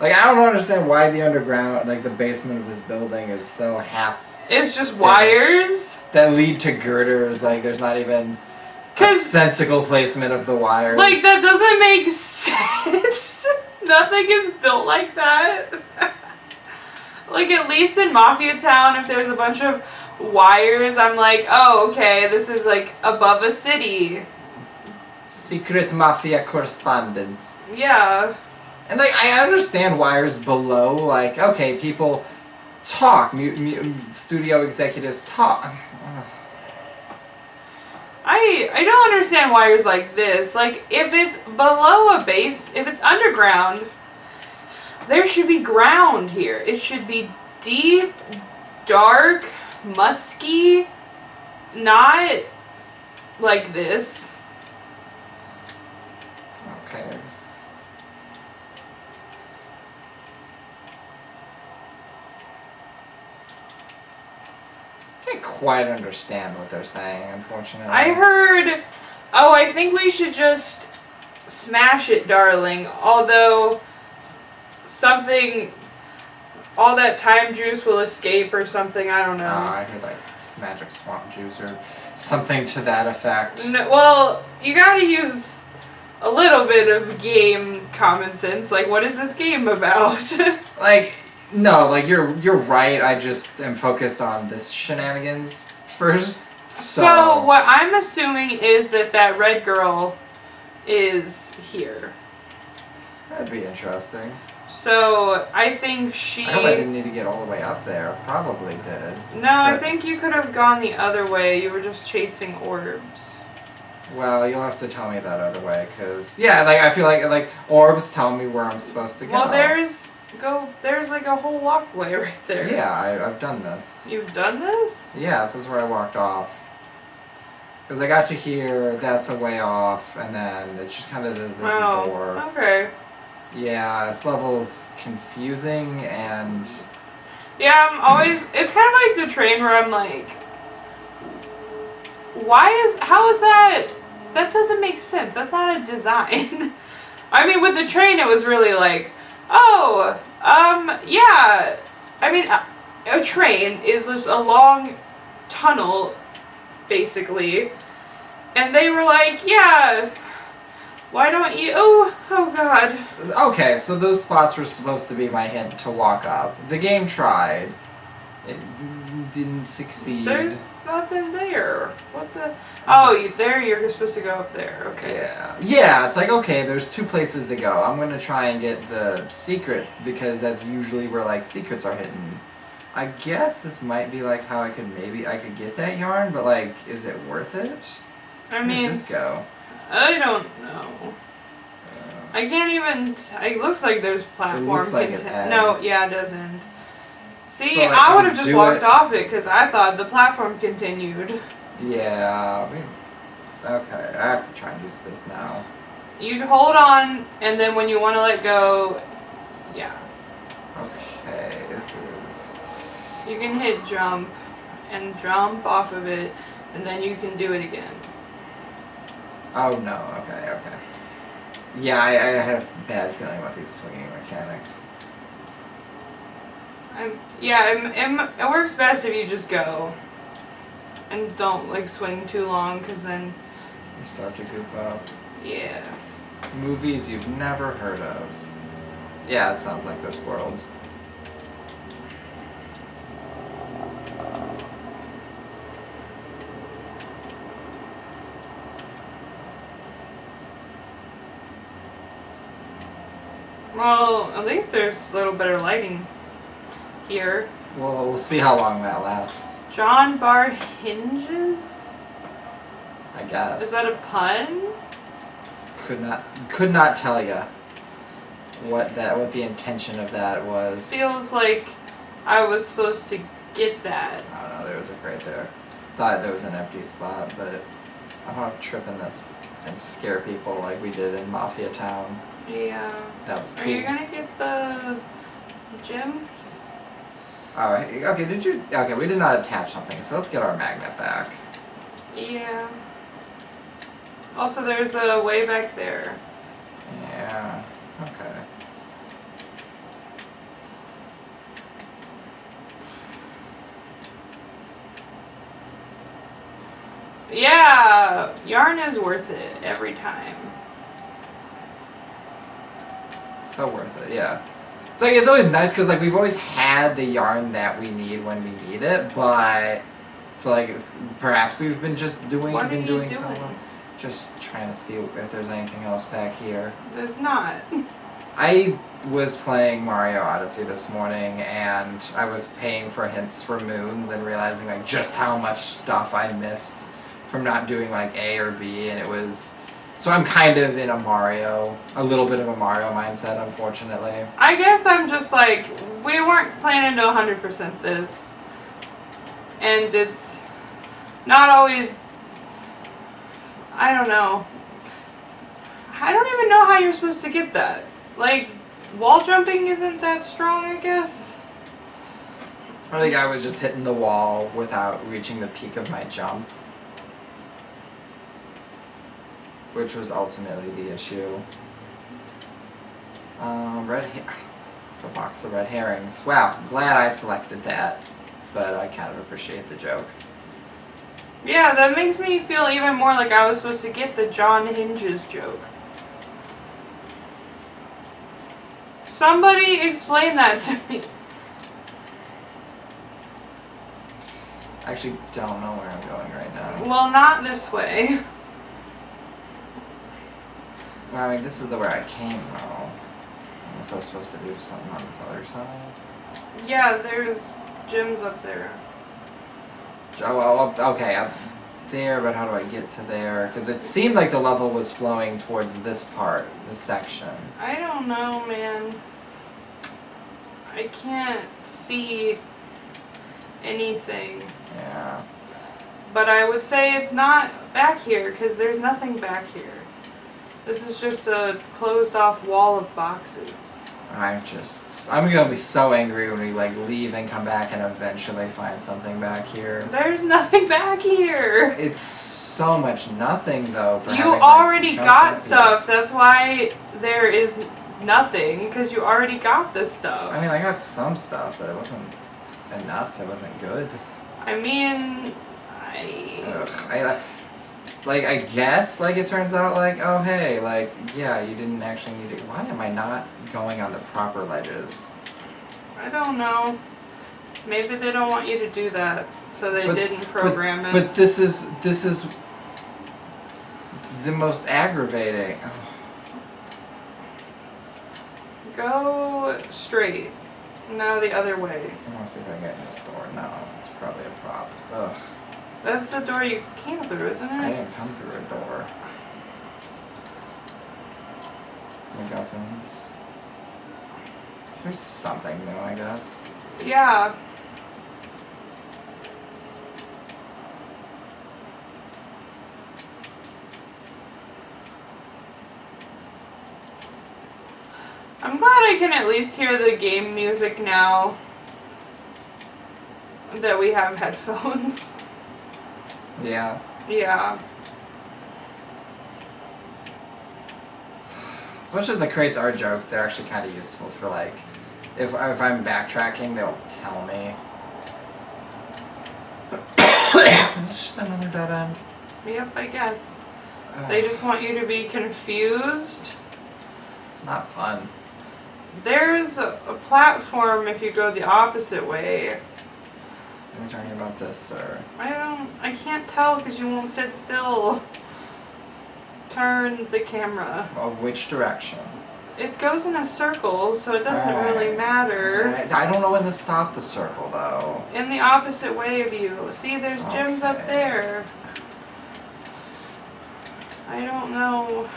Like I don't understand why the underground, like the basement of this building, is so half it's just wires. that lead to girders. Like there's not even a sensical placement of the wires. Like that doesn't make [LAUGHS] sense. Nothing is built like that. [LAUGHS] like at least in Mafia Town, if there's a bunch of wires, I'm like, oh, okay, this is like above a city. Secret mafia correspondence. Yeah. And like I understand wires below. Like okay, people talk. Mu- mu- studio executives talk. I I don't understand wires like this. Like if it's below a base, if it's underground, there should be ground here. It should be deep, dark, musky, not like this. Okay. Can't quite understand what they're saying, unfortunately. I heard oh, I think we should just smash it, darling. Although something all that time juice will escape or something, I don't know. Ah, I heard like magic swamp juice or something to that effect. No, well, you gotta use a little bit of game common sense. Like, what is this game about? [LAUGHS] Like, no, like you're you're right. I just am focused on this shenanigans first. So, so, what I'm assuming is that that red girl is here. that'd be interesting. So, I think she. I hope I didn't need to get all the way up there. Probably did. No, I think you could have gone the other way. You were just chasing orbs. Well, you'll have to tell me that other way, cause yeah, like I feel like like orbs tell me where I'm supposed to go. Well, there's go. There's like a whole walkway [LAUGHS] right there. Yeah, I, I've done this. You've done this. Yeah, this is where I walked off. Cause I got to here, that's a way off, and then it's just kind of the, this Oh, door. okay. Yeah, this level's confusing and Yeah, I'm always. It's kind of like the train where I'm like, why is how is that? That doesn't make sense. That's not a design. [LAUGHS] I mean, with the train, it was really like, oh, Um, yeah. I mean, a, a train is just a long tunnel, basically. And they were like, yeah, why don't you? Oh, oh God. Okay, so those spots were supposed to be my hint to walk up. The game tried. It didn't succeed. There's nothing there. What the? Oh, you, there you're supposed to go up there. Okay. Yeah. Yeah, it's like, okay, there's two places to go. I'm gonna try and get the secret because that's usually where, like, secrets are hidden. I guess this might be, like, how I could maybe, I could get that yarn, but, like, is it worth it? I Where mean, does this go? I don't know. I can't even. It looks like there's platform. looks like it no, yeah, it doesn't. See, So, like, I would have just walked it- off it because I thought the platform continued. yeah. Okay, I have to try and use this now. You'd hold on, and then when you want to let go, yeah, Okay, this is. you can hit jump and jump off of it, and then you can do it again. Oh no, okay, okay. Yeah, I, I had a bad feeling about these swinging mechanics. I'm, yeah, it, it, it works best if you just go. And don't like swing too long, because then, You start to goof up. yeah. Movies you've never heard of. Yeah, it sounds like this world. Well, at least there's a little better lighting here. Well, we'll see how long that lasts, John Bar hinges? I guess. Is that a pun? could not could not tell you what that what the intention of that was. Feels like I was supposed to get that. I don't know. There was a crate there. Thought there was an empty spot, but I don't want to trip in this and scare people like we did in Mafia Town. Yeah. That was cool. Are you gonna get the gems? Oh, hey, okay. Did you? Okay, we did not attach something, so let's get our magnet back. Yeah. Also, there's a way back there. Yeah. Okay. Yeah, yarn is worth it every time. So worth it. Yeah. It's like it's always nice because like we've always had the yarn that we need when we need it, but so like perhaps we've been just doing What been doing, doing? some just trying to see if there's anything else back here. There's not. [LAUGHS] I was playing Mario Odyssey this morning and I was paying for hints for moons and realizing like just how much stuff I missed from not doing like A or B and it was so I'm kind of in a Mario, a little bit of a Mario mindset unfortunately. I guess I'm just like, we weren't planning to 100% this. And it's not always. I don't know. I don't even know how you're supposed to get that. Like, wall jumping isn't that strong, I guess. I think I was just hitting the wall without reaching the peak of my jump. Which was ultimately the issue. Um, red hair. It's a box of red herrings. Wow, glad I selected that. But I kind of appreciate the joke. Yeah, that makes me feel even more like I was supposed to get the John Hinges joke. Somebody explain that to me. I actually don't know where I'm going right now. Well, not this way. I mean, this is the way I came though. Unless I was supposed to do something on this other side. Yeah, there's gyms up there. Oh, well, well, okay, I'm there, but how do I get to there? Because it seemed like the level was flowing towards this part, this section. I don't know, man. I can't see anything. Yeah. But I would say it's not back here because there's nothing back here. This is just a closed off wall of boxes. I'm just, I'm gonna be so angry when we like leave and come back and eventually find something back here. There's nothing back here. It's so much nothing though for You having, already jump got stuff. That's why there is nothing because you already got this stuff. I mean, I got some stuff, but it wasn't enough. It wasn't good. I mean, I. Ugh, I like, I guess like it turns out like oh hey like yeah you didn't actually need it. Why am I not going on the proper ledges? I don't know. Maybe they don't want you to do that, so they But- didn't program but, it. But this is this is the most aggravating. Go straight. No, the other way. I want to see if I can get in this door. No, it's probably a prop. Ugh, That's the door you came through, isn't it? I didn't come through a door. MacGuffins. There's something new, I guess. Yeah. I'm glad I can at least hear the game music now that we have [LAUGHS] headphones. Yeah. yeah. As much as the crates are jokes, they're actually kind of useful for like, if if I'm backtracking, they'll tell me. [COUGHS] it's just another dead end. Yep, I guess. Ugh, They just want you to be confused. it's not fun. There's a, a platform if you go the opposite way. Are we talking about this or? I don't. I can't tell because you won't sit still. Turn the camera. Well, which direction? It goes in a circle, so it doesn't really matter. I, I don't know when to stop the circle though. In the opposite way of you. See, there's gyms up there. I don't know.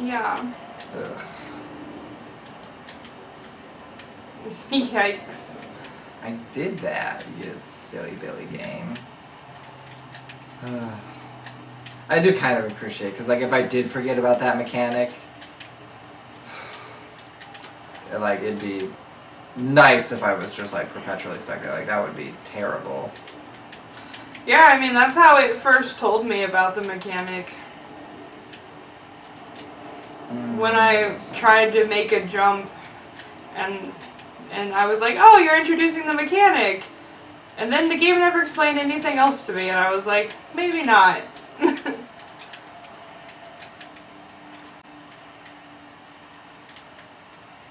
Yeah. Ugh. [LAUGHS] Yikes. I did that, you silly Billy game. Ugh. [SIGHS] I do kind of appreciate because like if I did forget about that mechanic, it, [SIGHS] like it'd be nice if I was just like perpetually stuck there. Like that would be terrible. Yeah, I mean, that's how it first told me about the mechanic. When I Mm. tried to make a jump and and I was like, "Oh, you're introducing the mechanic." And then the game never explained anything else to me and I was like, "Maybe not." [LAUGHS]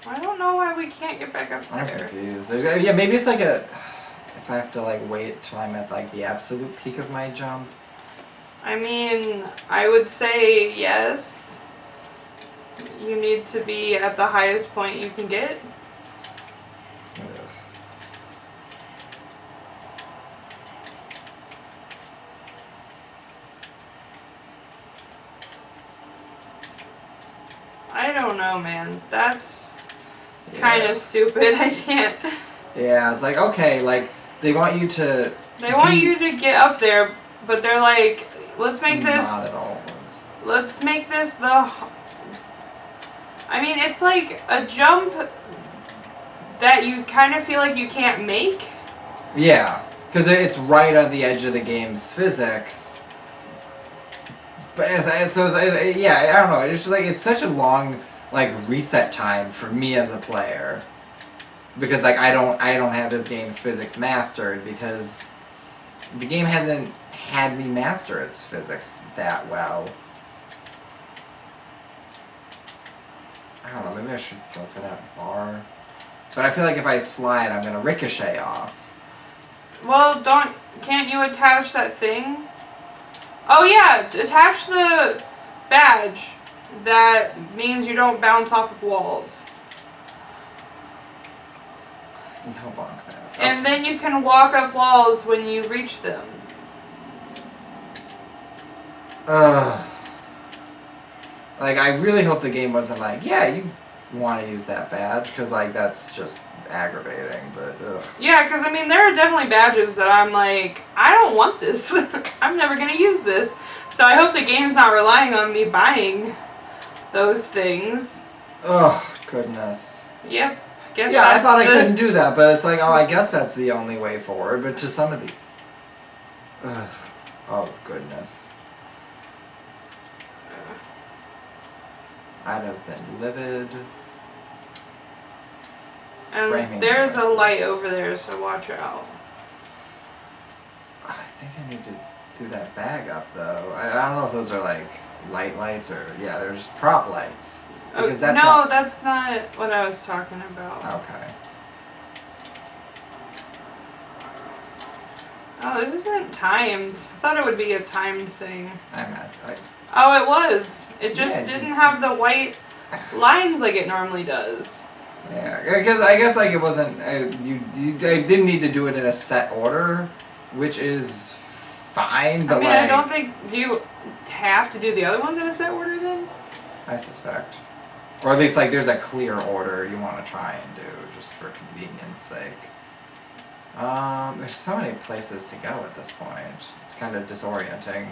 I don't know why we can't get back up I'm there. confused. There's, uh, yeah, maybe it's like a. If I have to like wait till I'm at like the absolute peak of my jump. I mean, I would say yes. You need to be at the highest point you can get. Ugh. I don't know, man. That's Yeah. kind of stupid. [LAUGHS] I can't. Yeah, it's like okay, like they want you to. They want you to get up there, but they're like, let's make this. Not at all. Let's make this the. I mean, it's like a jump that you kind of feel like you can't make. Yeah, because it's right on the edge of the game's physics. But so yeah, I don't know. It's just like it's such a long like reset time for me as a player, because like I don't I don't have this game's physics mastered because the game hasn't had me master its physics that well. I don't know. Maybe I should go for that bar. But I feel like if I slide, I'm gonna ricochet off. Well, don't. Can't you attach that thing? Oh yeah, attach the badge. That means you don't bounce off of walls. No bonk badge. And then you can walk up walls when you reach them. Ugh. Like, I really hope the game wasn't like, yeah, you want to use that badge, because, like, that's just aggravating, but, ugh. Yeah, because I mean, there are definitely badges that I'm like, I don't want this. [LAUGHS] I'm never going to use this. So I hope the game's not relying on me buying those things. Oh, goodness. Yep. I guess Yeah, I thought I couldn't do that, but it's like, oh, I guess that's the only way forward, but to some of the. Ugh. Oh, goodness. I'd have been livid. And Framing there's a light over there, so watch out. I think I need to do that bag up though. I, I don't know if those are like light lights or yeah, they're just prop lights. Oh, Because that's no, not- that's not what I was talking about. Okay. Oh, this isn't timed. I thought it would be a timed thing. I imagine. I, Oh, it was. It just Yeah, didn't have the white [LAUGHS] lines like it normally does. yeah, because I guess like it wasn't. Uh, you, you they didn't need to do it in a set order, which is fine. But I mean, like I don't think do you have to do the other ones in a set order then. I suspect. Or at least like there's a clear order you want to try and do just for convenience sake. Um, there's so many places to go at this point. It's kind of disorienting.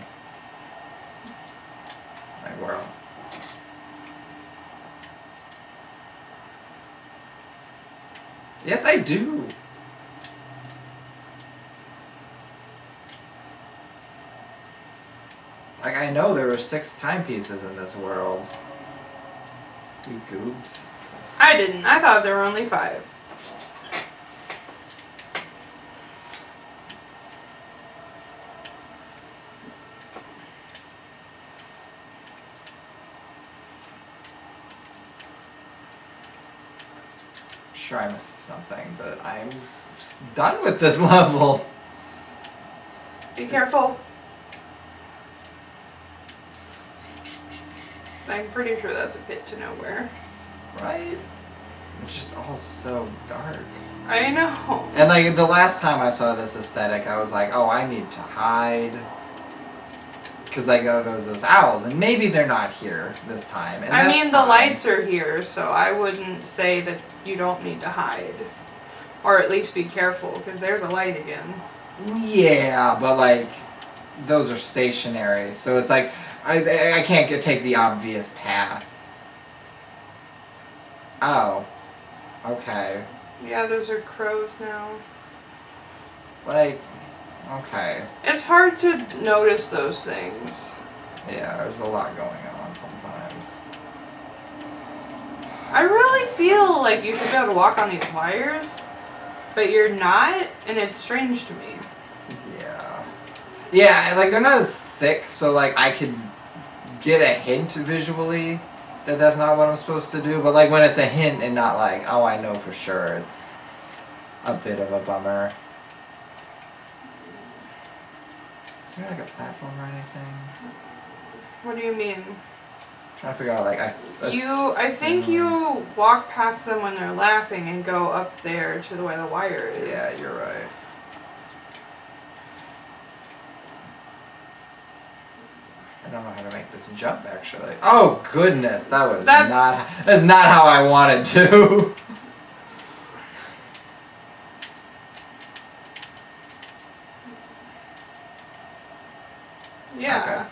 Like where? Yes, I do. Like I know there were six timepieces in this world. You goobs. I didn't. I thought there were only five. Sure, I missed something, but I'm done with this [LAUGHS] level. Be It's- I'm pretty sure that's a pit to nowhere. Right? It's just all so dark. I know. And like the last time I saw this aesthetic, I was like, oh, I need to hide. Because like oh, there was those owls, and maybe they're not here this time. And I mean, the fine. lights are here, so I wouldn't say that you don't need to hide. Or at least be careful, because there's a light again. Yeah, but like those are stationary, so it's like I I can't get, take the obvious path. Oh, okay. Yeah, those are crows now. Like, okay. It's hard to notice those things. Yeah, there's a lot going on sometimes. I really feel like you should be able to walk on these wires, but you're not, and it's strange to me. Yeah. Yeah, like they're not as thick, so like I could get a hint visually that that's not what I'm supposed to do, but like when it's a hint and not like, oh, I know for sure, it's a bit of a bummer. Is there like a platform or anything? What do you mean? I'm trying to figure out like I. You, I think you walk past them when they're laughing and go up there to the way the wire is. Yeah, you're right. I don't know how to make this jump actually. Oh goodness, that was That's- not that's not how I wanted to. Yeah.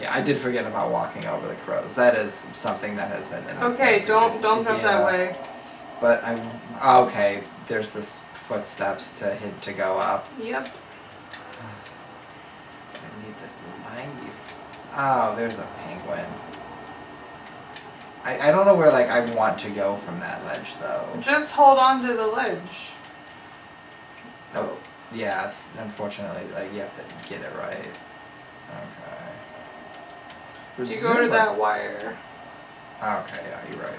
Yeah, I did forget about walking over the crows. That is something that has been in this Okay, don't don't jump Yeah, that way. But I'm okay. There's this footsteps to hit to go up. Yep. I need this knife. Oh, there's a penguin. I, I don't know where like I want to go from that ledge though. Just hold on to the ledge. Oh, yeah, it's unfortunately like you have to get it right. Okay. You go to that wire. Okay, yeah, you're right.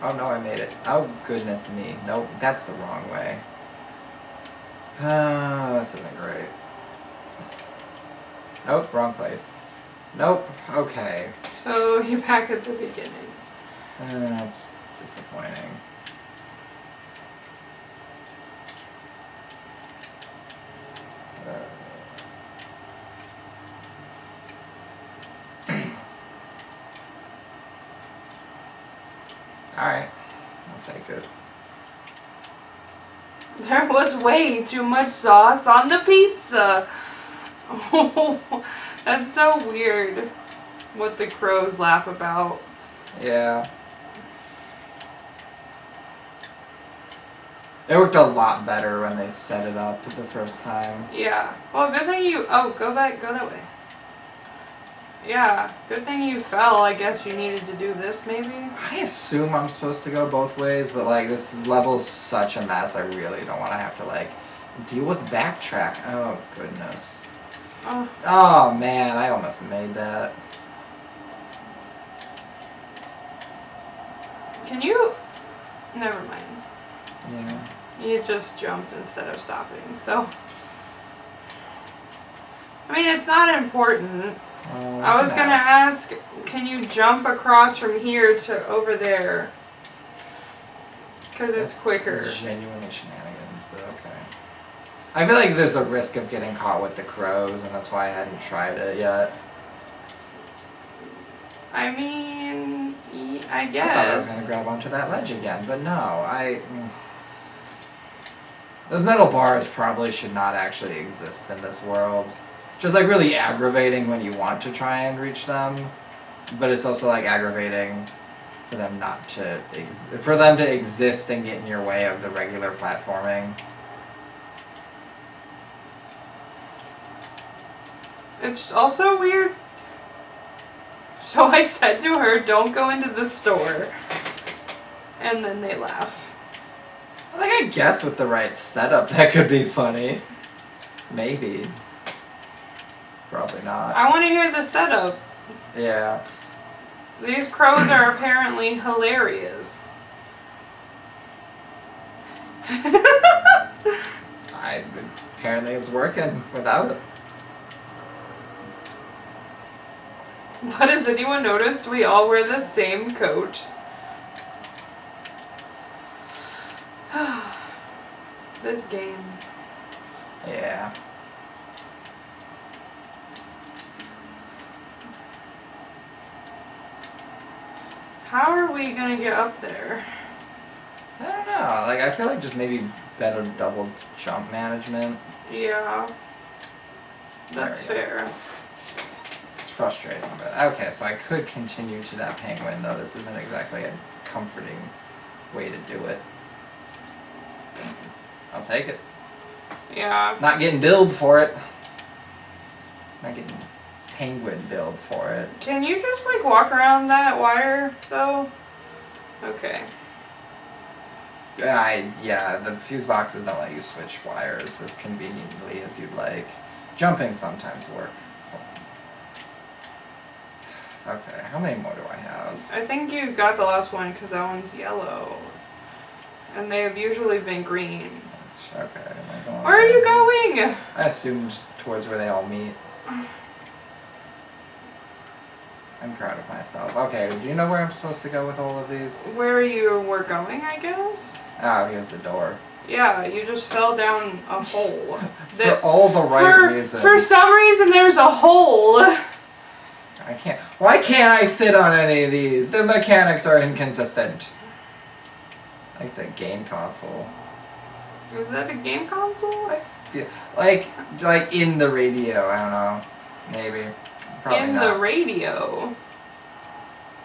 Oh no, I made it. Oh goodness me. Nope, that's the wrong way. Uh, [SIGHS] this isn't great. Nope, wrong place. Nope, okay. So you're back at the beginning. Uh, that's disappointing. Uh. Alright, I'll take it. [LAUGHS] There was way too much sauce on the pizza. [LAUGHS] that's so weird. What the crows laugh about. Yeah. It worked a lot better when they set it up the first time. Yeah. Well, good thing you. Oh, go back. Go that way. Yeah. Good thing you fell. I guess you needed to do this, maybe. I assume I'm supposed to go both ways, but like this level's such a mess. I really don't want to have to like deal with backtrack. Oh goodness. Oh. Oh man, I almost made that. Can you? Never mind. Yeah. You just jumped instead of stopping. So. I mean, it's not important. I was gonna ask. ask, can you jump across from here to over there? Because it's quicker. Genuinely shenanigans, but okay. I feel like there's a risk of getting caught with the crows, and that's why I hadn't tried it yet. I mean, I guess. I thought I was gonna grab onto that ledge again, but no, I. mm. Those metal bars probably should not actually exist in this world. Just like really aggravating when you want to try and reach them, but it's also like aggravating for them not to ex- for them to exist and get in your way of the regular platforming. It's also weird. So I said to her, don't go into the store. And then they laugh. I think I guess with the right setup that could be funny. Maybe. Probably not. I want to hear the setup. Yeah. These crows are apparently hilarious. [LAUGHS] I apparently it's working without it. But has anyone noticed we all wear the same coat? [SIGHS] this game. Yeah. How are we gonna get up there? I don't know. Like I feel like just maybe better double jump management. Yeah. That's There we go. fair. It's frustrating, but okay. So I could continue to that penguin, though. This isn't exactly a comforting way to do it. I'll take it. Yeah. Not getting billed for it. Not getting penguin billed for it. Can you just like walk around that wire though? Okay. I yeah, the fuse boxes don't let you switch wires as conveniently as you'd like. Jumping sometimes work. Okay, how many more do I have? I think you got the last one because that one's yellow. And they have usually been green. That's- okay. am I going Where are you going? I assumed towards where they all meet. [SIGHS] [SIGHS] [SIGHS] I'm proud of myself. Okay, do you know where I'm supposed to go with all of these? Where you were going, I guess? Oh, here's the door. Yeah, you just fell down a hole. [LAUGHS] For all the right for, reasons. for some reason, there's a hole. I can't. Why can't I sit on any of these? The mechanics are inconsistent. Like the game console. Is that a game console? I feel like like in the radio. I don't know. Maybe. Probably In not. the radio.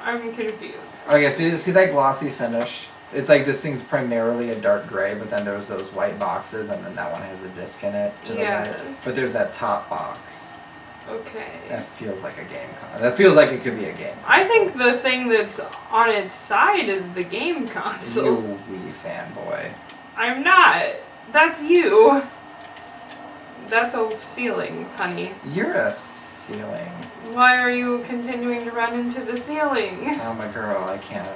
I'm confused. okay, so you see that glossy finish? It's like this thing's primarily a dark gray, but then there's those white boxes, and then that one has a disc in it to the right. Yes. But there's that top box. Okay. That feels like a game console. That feels like it could be a game. I think the thing that's on its side is the game console. You Wii fanboy. I'm not. That's you. That's a ceiling, honey. You're a ceiling. Why are you continuing to run into the ceiling? [LAUGHS] I'm a girl. I can't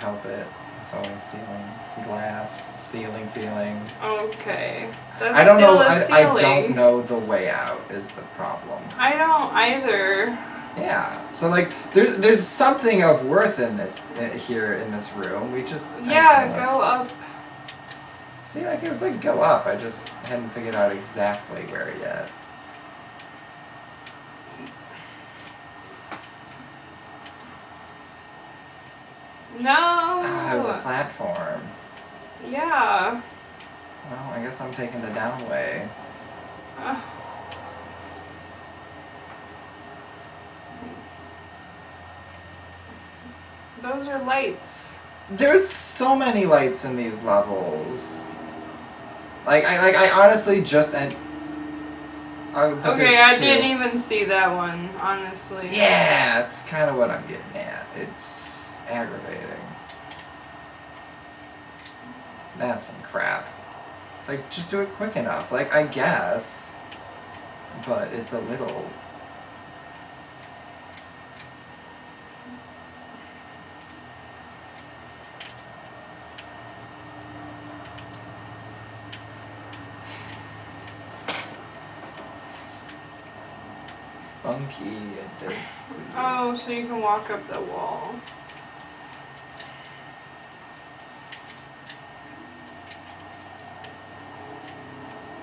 help it. It's always ceiling, glass, ceiling, ceiling. Okay. That's I don't know. I. I don't know the way out. Is the problem? I don't either. Yeah. So like, there's there's something of worth in this uh, here in this room. We just Yeah, go up. See, like it was like go up. I just hadn't figured out exactly where yet. No. Ah, there's a platform. yeah. Well, I guess I'm taking the down way. Ugh. Those are lights. There's so many lights in these levels. Like I like I honestly just and. Oh, Okay, I two. didn't even see that one, honestly. Yeah, it's kind of what I'm getting at. It's aggravating. That's some crap. It's like just do it quick enough. Like I guess, but it's a little. Funky. Oh, so you can walk up the wall.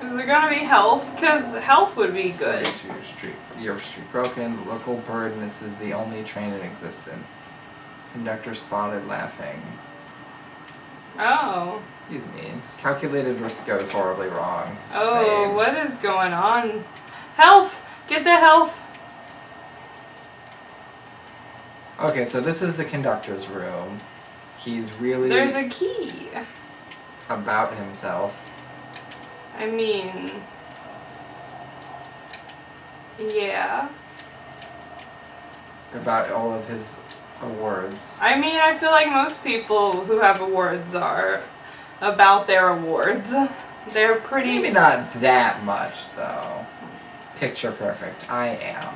Is there gonna be health? Cause health would be good. To your street, your street broken. Local bird misses the only train in existence. Conductor spotted laughing. Oh. He's mean. Calculated risk goes horribly wrong. Oh, what is going on? Health! Get the health! Okay, so this is the conductor's room. He's really There's a key. about himself. I mean. Yeah. About all of his awards. I mean, I feel like most people who have awards are about their awards. They're pretty. Maybe not that much though. Picture perfect. I am.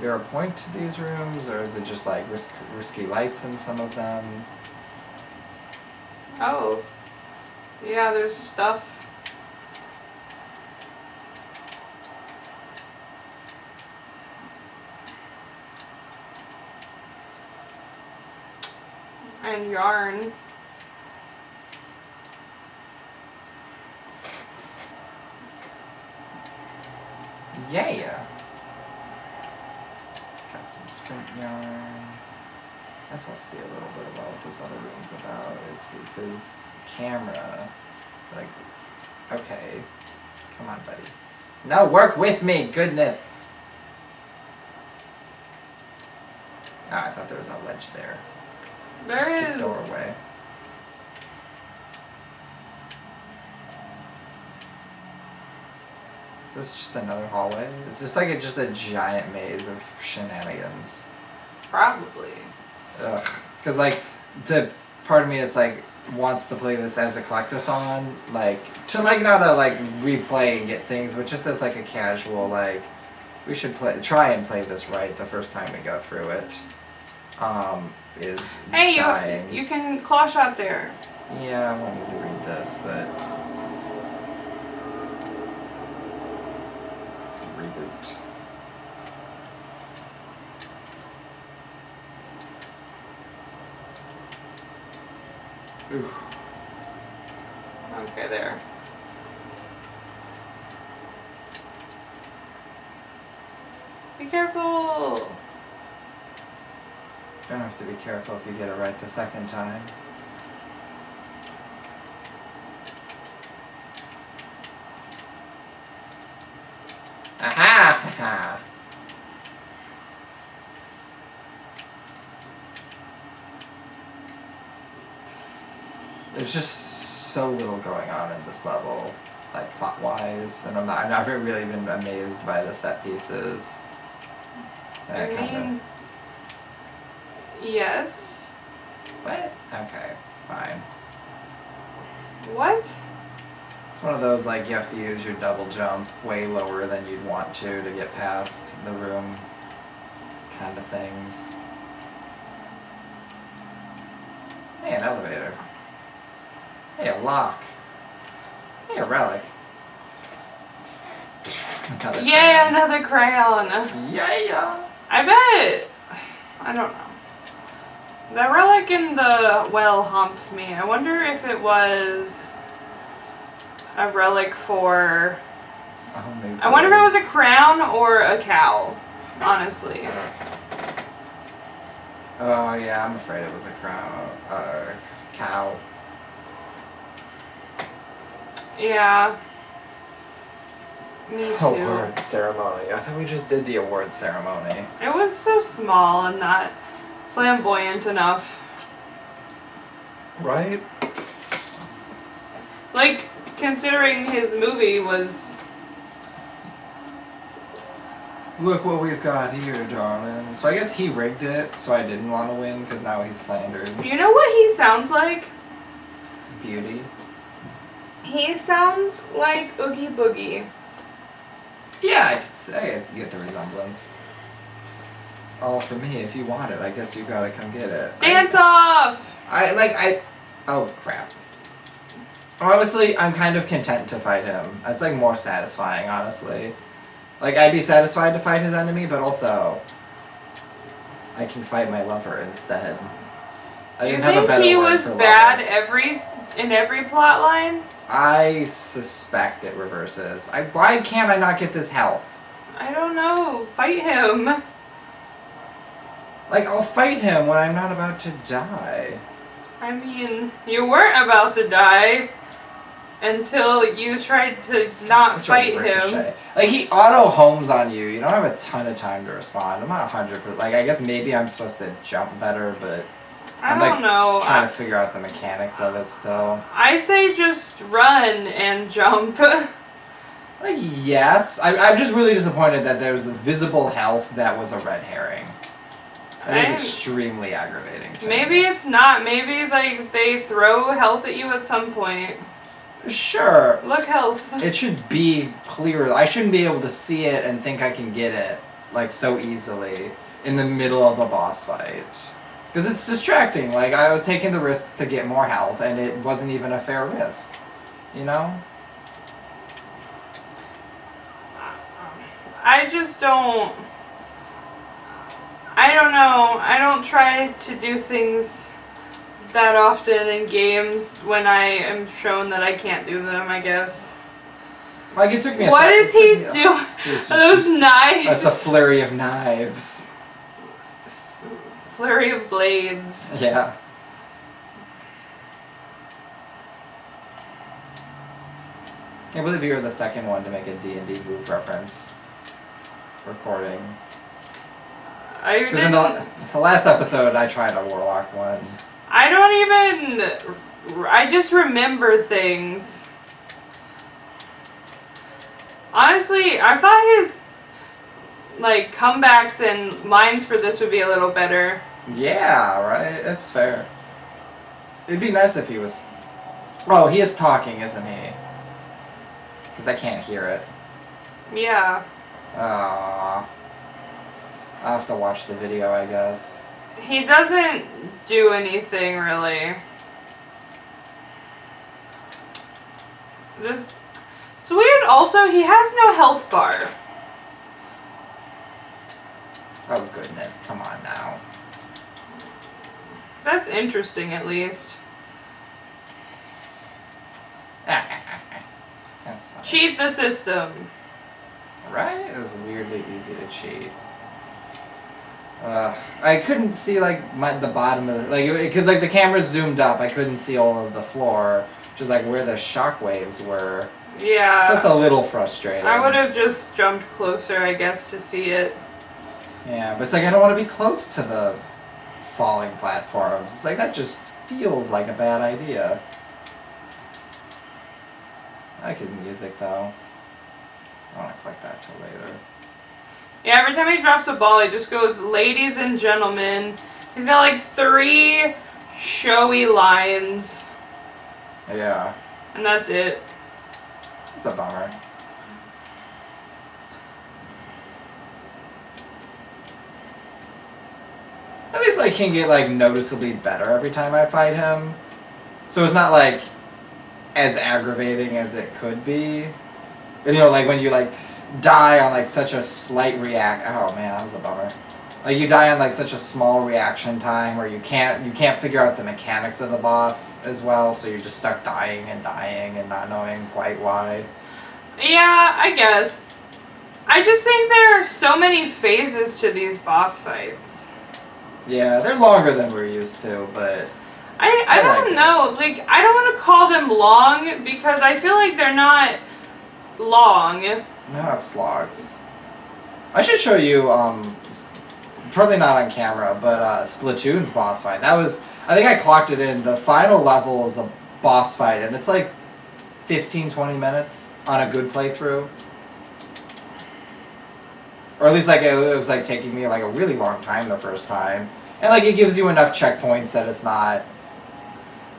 There a point to these rooms, or is it just like risk, risky lights in some of them? Oh. Yeah, there's stuff. And yarn. Yeah. Yarn. I guess I'll see a little bit about what this other room's about. It's because camera. Like, okay. Come on, buddy. No, work with me. Goodness. Ah, I thought there was a ledge there. There Just is. doorway. This just another hallway? Is this like a, just a giant maze of shenanigans? Probably. Ugh. Because like the part of me that's like wants to play this as a collectathon, like to like not a like replay and get things, but just as like a casual like we should play try and play this right the first time we go through it. Um, is Hey, dying. you you can claw shot there. Yeah, I wanted to read this, but Oof. Okay, there. Be careful. Don't have to be careful if you get it right the second time. There's just so little going on in this level, like plot wise, and I'm not. I've never really been amazed by the set pieces. And I I kinda- mean, yes. What? Okay, fine. What? It's one of those like you have to use your double jump way lower than you'd want to to get past the room kind of things. Hey, an elevator. Hey, a lock. Hey, a relic. Another Yeah, crayon. another crayon. Yeah. I bet. I don't know. That relic in the well haunts me. I wonder if it was a relic for. Oh, I wonder if it was a crown or a cow. Honestly. Oh yeah, I'm afraid it was a crown, uh, cow. Yeah. Me too. Award ceremony. I thought we just did the award ceremony. It was so small and not flamboyant enough. Right? Like, considering his movie was. Look what we've got here, darling. So I guess he rigged it, so I didn't want to win because now he's slandered. You know what he sounds like? Beauty. He sounds like Oogie Boogie. Yeah, I, could, I guess you get the resemblance. All for me. If you want it, I guess you gotta come get it. Dance off! I like I. Oh crap. Honestly, I'm kind of content to fight him. It's like more satisfying, honestly. Like I'd be satisfied to fight his enemy, but also I can fight my lover instead. I you didn't have a think better he was bad lover. every in every plot line? I suspect it reverses. I why can't I not get this health? I don't know. Fight him. Like I'll fight him when I'm not about to die. I mean, you weren't about to die until you tried to not fight him. Like he auto homes on you. You don't have a ton of time to respond. I'm not hundred percent. Like I guess maybe I'm supposed to jump better, but I I'm, don't like, know. trying I, to figure out the mechanics of it still. I say just run and jump. [LAUGHS] Like yes, I, I'm just really disappointed that there was a visible health that was a red herring. That is extremely aggravating. To Maybe me. it's not. Maybe like they throw health at you at some point. sure. Look, health. It should be clear. I shouldn't be able to see it and think I can get it like so easily in the middle of a boss fight. Because it's distracting. Like I was taking the risk to get more health, and it wasn't even a fair risk. You know? I just don't. I don't know. I don't try to do things that often in games when I am shown that I can't do them. I guess. Like it took me. A What is he doing? Those just- knives? That's a flurry of knives. Flurry of blades. Yeah. Can't believe you were the second one to make a D&D move reference recording. I didn't. the, the last episode, I tried a warlock one. I don't even. I just remember things. Honestly, I thought his like comebacks and lines for this would be a little better. Yeah, right. It's fair. It'd be nice if he was. Oh, he is talking, isn't he? Because I can't hear it. Yeah. Ah. I'll have to watch the video, I guess. He doesn't do anything really. This it's weird also he has no health bar. Oh goodness, come on now. That's interesting at least. [LAUGHS] That's funny. Cheat the system. Right? It was weirdly easy to cheat. Uh, I couldn't see like my the bottom of the, like because like the camera zoomed up. I couldn't see all of the floor, just like where the shock waves were. Yeah. so it's a little frustrating. I would have just jumped closer, I guess, to see it. Yeah, but it's like I don't want to be close to the falling platforms. It's like that just feels like a bad idea. I like his music though. I want to collect that till later. Yeah, every time he drops a ball, he just goes, ladies and gentlemen. He's got like three showy lines, Yeah, and that's it. it's a bummer. At least I can get like noticeably better every time I fight him. So it's not like as aggravating as it could be. You know, like when you like die on like such a slight react. Oh man, that was a bummer. Like you die on like such a small reaction time where you can't you can't figure out the mechanics of the boss as well, so you're just stuck dying and dying and not knowing quite why. Yeah, I guess. I just think there are so many phases to these boss fights. Yeah, they're longer than we're used to, but I, I, I don't like it. know. Like I don't want to call them long because I feel like they're not long. No, it's slogs. I should show you, um, probably not on camera, but uh, Splatoon's boss fight. That was, I think I clocked it in. The final level is a boss fight, and it's like 15, 20 minutes on a good playthrough. Or at least like it, was like taking me like a really long time the first time. And like it gives you enough checkpoints that it's not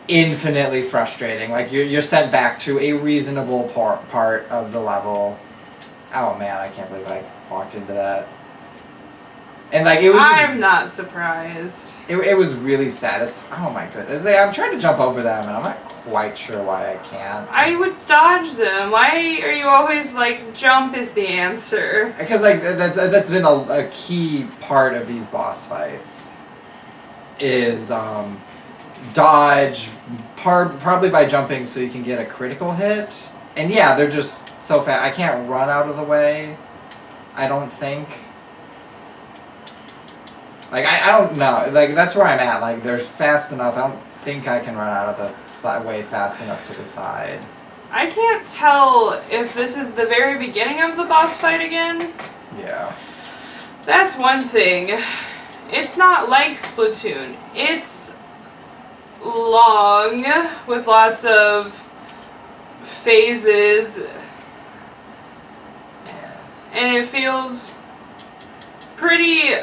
infinitely frustrating. Like you're, you're sent back to a reasonable part part of the level. Oh man, I can't believe I walked into that. And like it was, I'm not surprised. it, it was really satisfying. Oh my goodness! Like, I'm trying to jump over them, and I'm not quite sure why I can't. I would dodge them. Why are you always like jump is the answer? Because like that's that's been a, a key part of these boss fights. Is um, dodge, par- probably by jumping so you can get a critical hit. And yeah, they're just so fast. I can't run out of the way. I don't think. Like I, I don't know. Like that's where I'm at. Like they're fast enough. I don't think I can run out of the way fast enough to the side. I can't tell if this is the very beginning of the boss fight again. Yeah. That's one thing. It's not like Splatoon. It's long with lots of phases and it feels pretty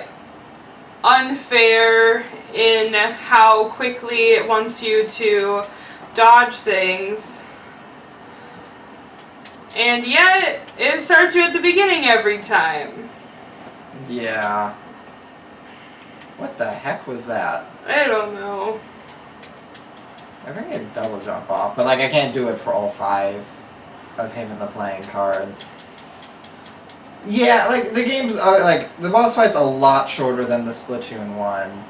unfair in how quickly it wants you to dodge things. And yet, it starts you at the beginning every time. Yeah. What the heck was that? I don't know. I think I can double jump off, but like I can't do it for all five of him in the playing cards. Yeah, like the game's uh, like the boss fight's a lot shorter than the Splatoon one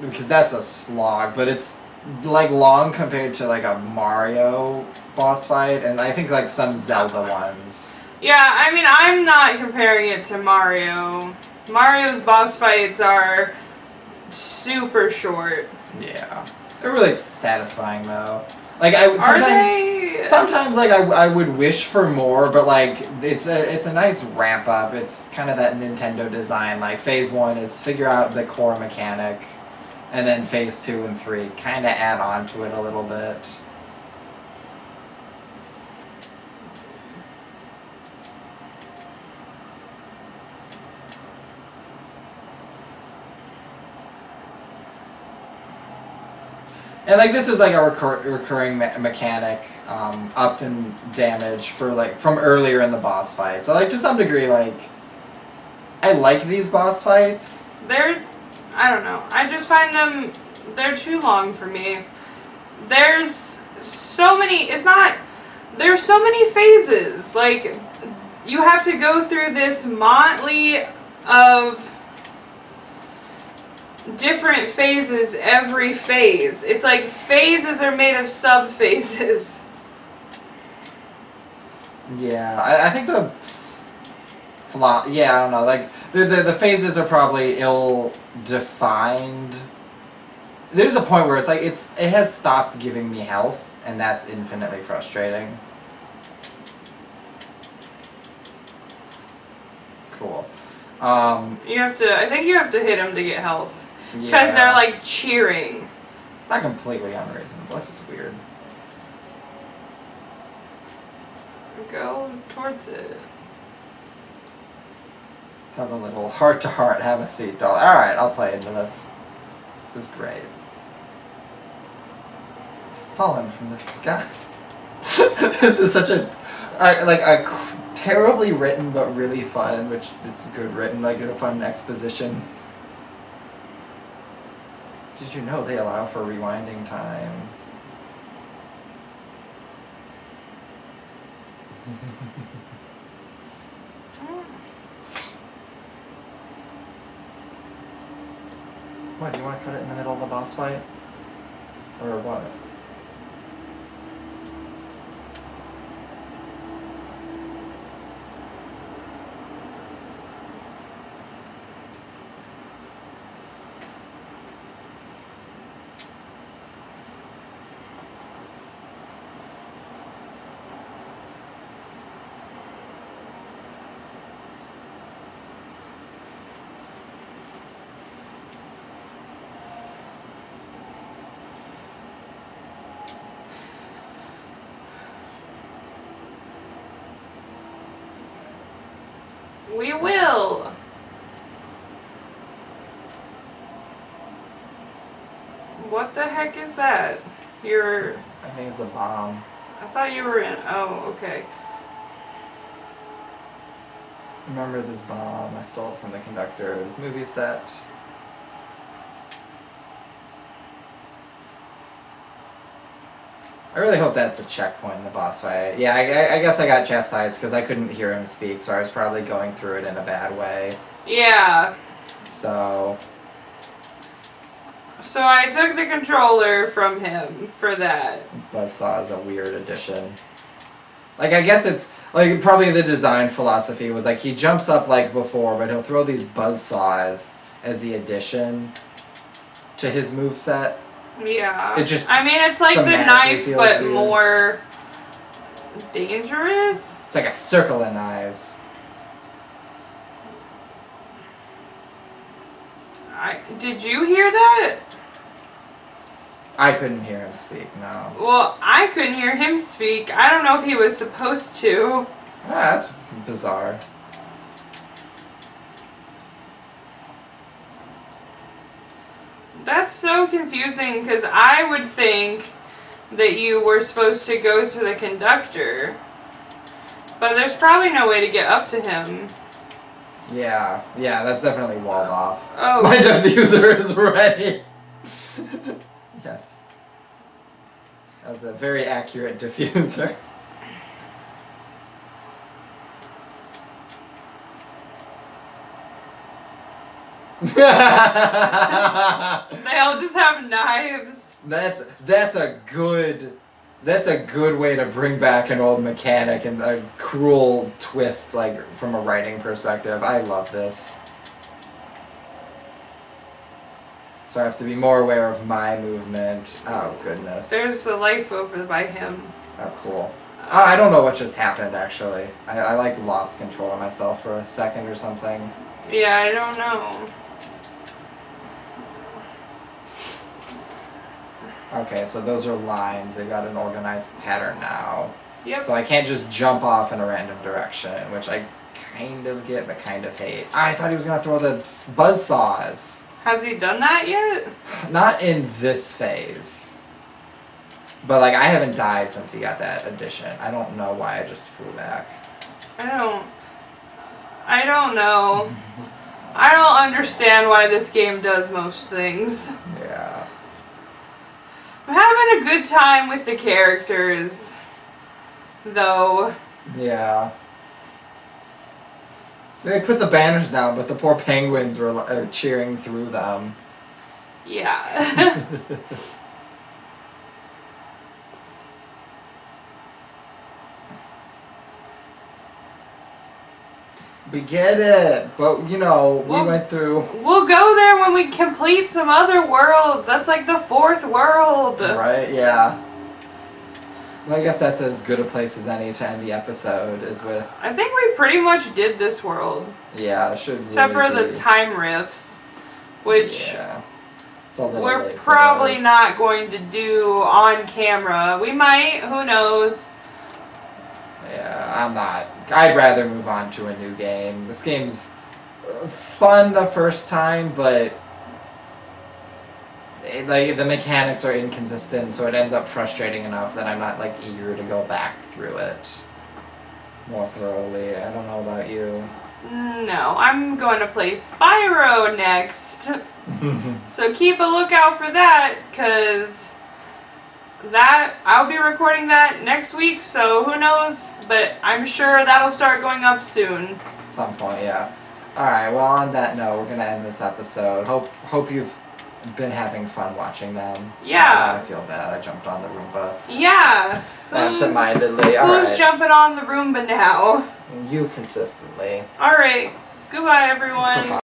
because that's a slog, but it's like long compared to like a Mario boss fight, and I think like some Zelda ones. Yeah, I mean, I'm not comparing it to Mario. Mario's boss fights are super short. Yeah, they're really satisfying though. Like I sometimes. Sometimes, like I, I would wish for more, but like it's a it's a nice ramp up. It's kind of that Nintendo design. Like phase one is figure out the core mechanic, and then phase two and three kind of add on to it a little bit. And like this is like a recur- recurring me- mechanic, um, in damage for like from earlier in the boss fight. So like to some degree, like I like these boss fights. They're, I don't know. I just find them, they're too long for me. There's so many, it's not, there's so many phases. Like, you have to go through this motley of different phases every phase. It's like phases are made of sub phases. Yeah, I, I think the. Yeah, I don't know. Like the, the the phases are probably ill defined. There's a point where it's like it's it has stopped giving me health, and that's infinitely frustrating. Cool. Um, You have to, I think you have to hit them to get health. yeah. Because they're like cheering. It's not completely unreasonable. This is weird. Go towards it. Let's have a little heart to heart. Have a seat, darling. All right, I'll play into this. This is great. Fallen from the sky. [LAUGHS] this is such a, I like a terribly written but really fun, which it's good written, like a fun exposition. Did you know they allow for rewinding time? [LAUGHS] What, do you want to cut it in the middle of the boss fight? Or what? We will. What the heck is that? You're. I think it's a bomb. I thought you were in. Oh, okay. Remember this bomb? I stole it from the conductor's movie set. I really hope that's a checkpoint in the boss fight. Yeah, I, I- guess I got chastised because I couldn't hear him speak, so I was probably going through it in a bad way. Yeah. So, So I took the controller from him for that. Buzzsaw is a weird addition. Like, I guess it's, like, probably the design philosophy was like he jumps up like before, but he'll throw these buzzsaws as the addition to his move set. Yeah. It just I mean, it's like the knife, but weird. more dangerous. It's like a circle of knives. I did you hear that? I couldn't hear him speak, no. Well, I couldn't hear him speak. I don't know if he was supposed to. Ah, that's bizarre. That's so confusing because I would think that you were supposed to go to the conductor. But there's probably no way to get up to him. Yeah, yeah, that's definitely walled off. Oh. [LAUGHS] My diffuser is ready. [LAUGHS] yes. That was a very accurate [LAUGHS] diffuser. [LAUGHS] They all just have knives. That's that's a good that's a good way to bring back an old mechanic and a cruel twist like from a writing perspective. I love this. So I have to be more aware of my movement. Oh goodness. There's a life over by him. Oh cool. Oh, I don't know what just happened actually. I, I like lost control of myself for a second or something. Yeah, I don't know. Okay, so those are lines. They've got an organized pattern now. Yep. So I can't just jump off in a random direction, which I kind of get but kind of hate. Ah, I thought he was gonna throw the buzz saws. Has he done that yet? Not in this phase. But like I haven't died since he got that addition. I don't know why I just flew back. I don't. I don't know. I don't understand why this game does most things. [LAUGHS] Yeah. I'm having a good time with the characters, though. Yeah. They put the banners down, but the poor penguins were uh, cheering through them. Yeah. [LAUGHS] [LAUGHS] We get it, but you know, we Well- went through. we'll go there when we complete some other worlds. That's like the fourth world. Right? Yeah. Well, I guess that's as good a place as any to end the episode is with. I think we pretty much did this world, Yeah, it should except really for the time rifts, which Yeah. It's a little we're probably not going to do on camera. We might, who knows? Yeah, I'm not. I'd rather move on to a new game. This game's fun the first time, but it, like the mechanics are inconsistent, so it ends up frustrating enough that I'm not like eager to go back through it more thoroughly. I don't know about you. No, I'm going to play Spyro next. [LAUGHS] So keep a lookout for that, because that I'll be recording that next week. So who knows? But I'm sure that'll start going up soon. At some point, yeah. All right. Well, on that note, we're gonna end this episode. Hope hope you've been having fun watching them. Yeah. Uh, I feel bad. I jumped on the Roomba Yeah. Absentmindedly. All who's right. jumping on the Roomba now? you consistently. All right. Goodbye, everyone. Goodbye.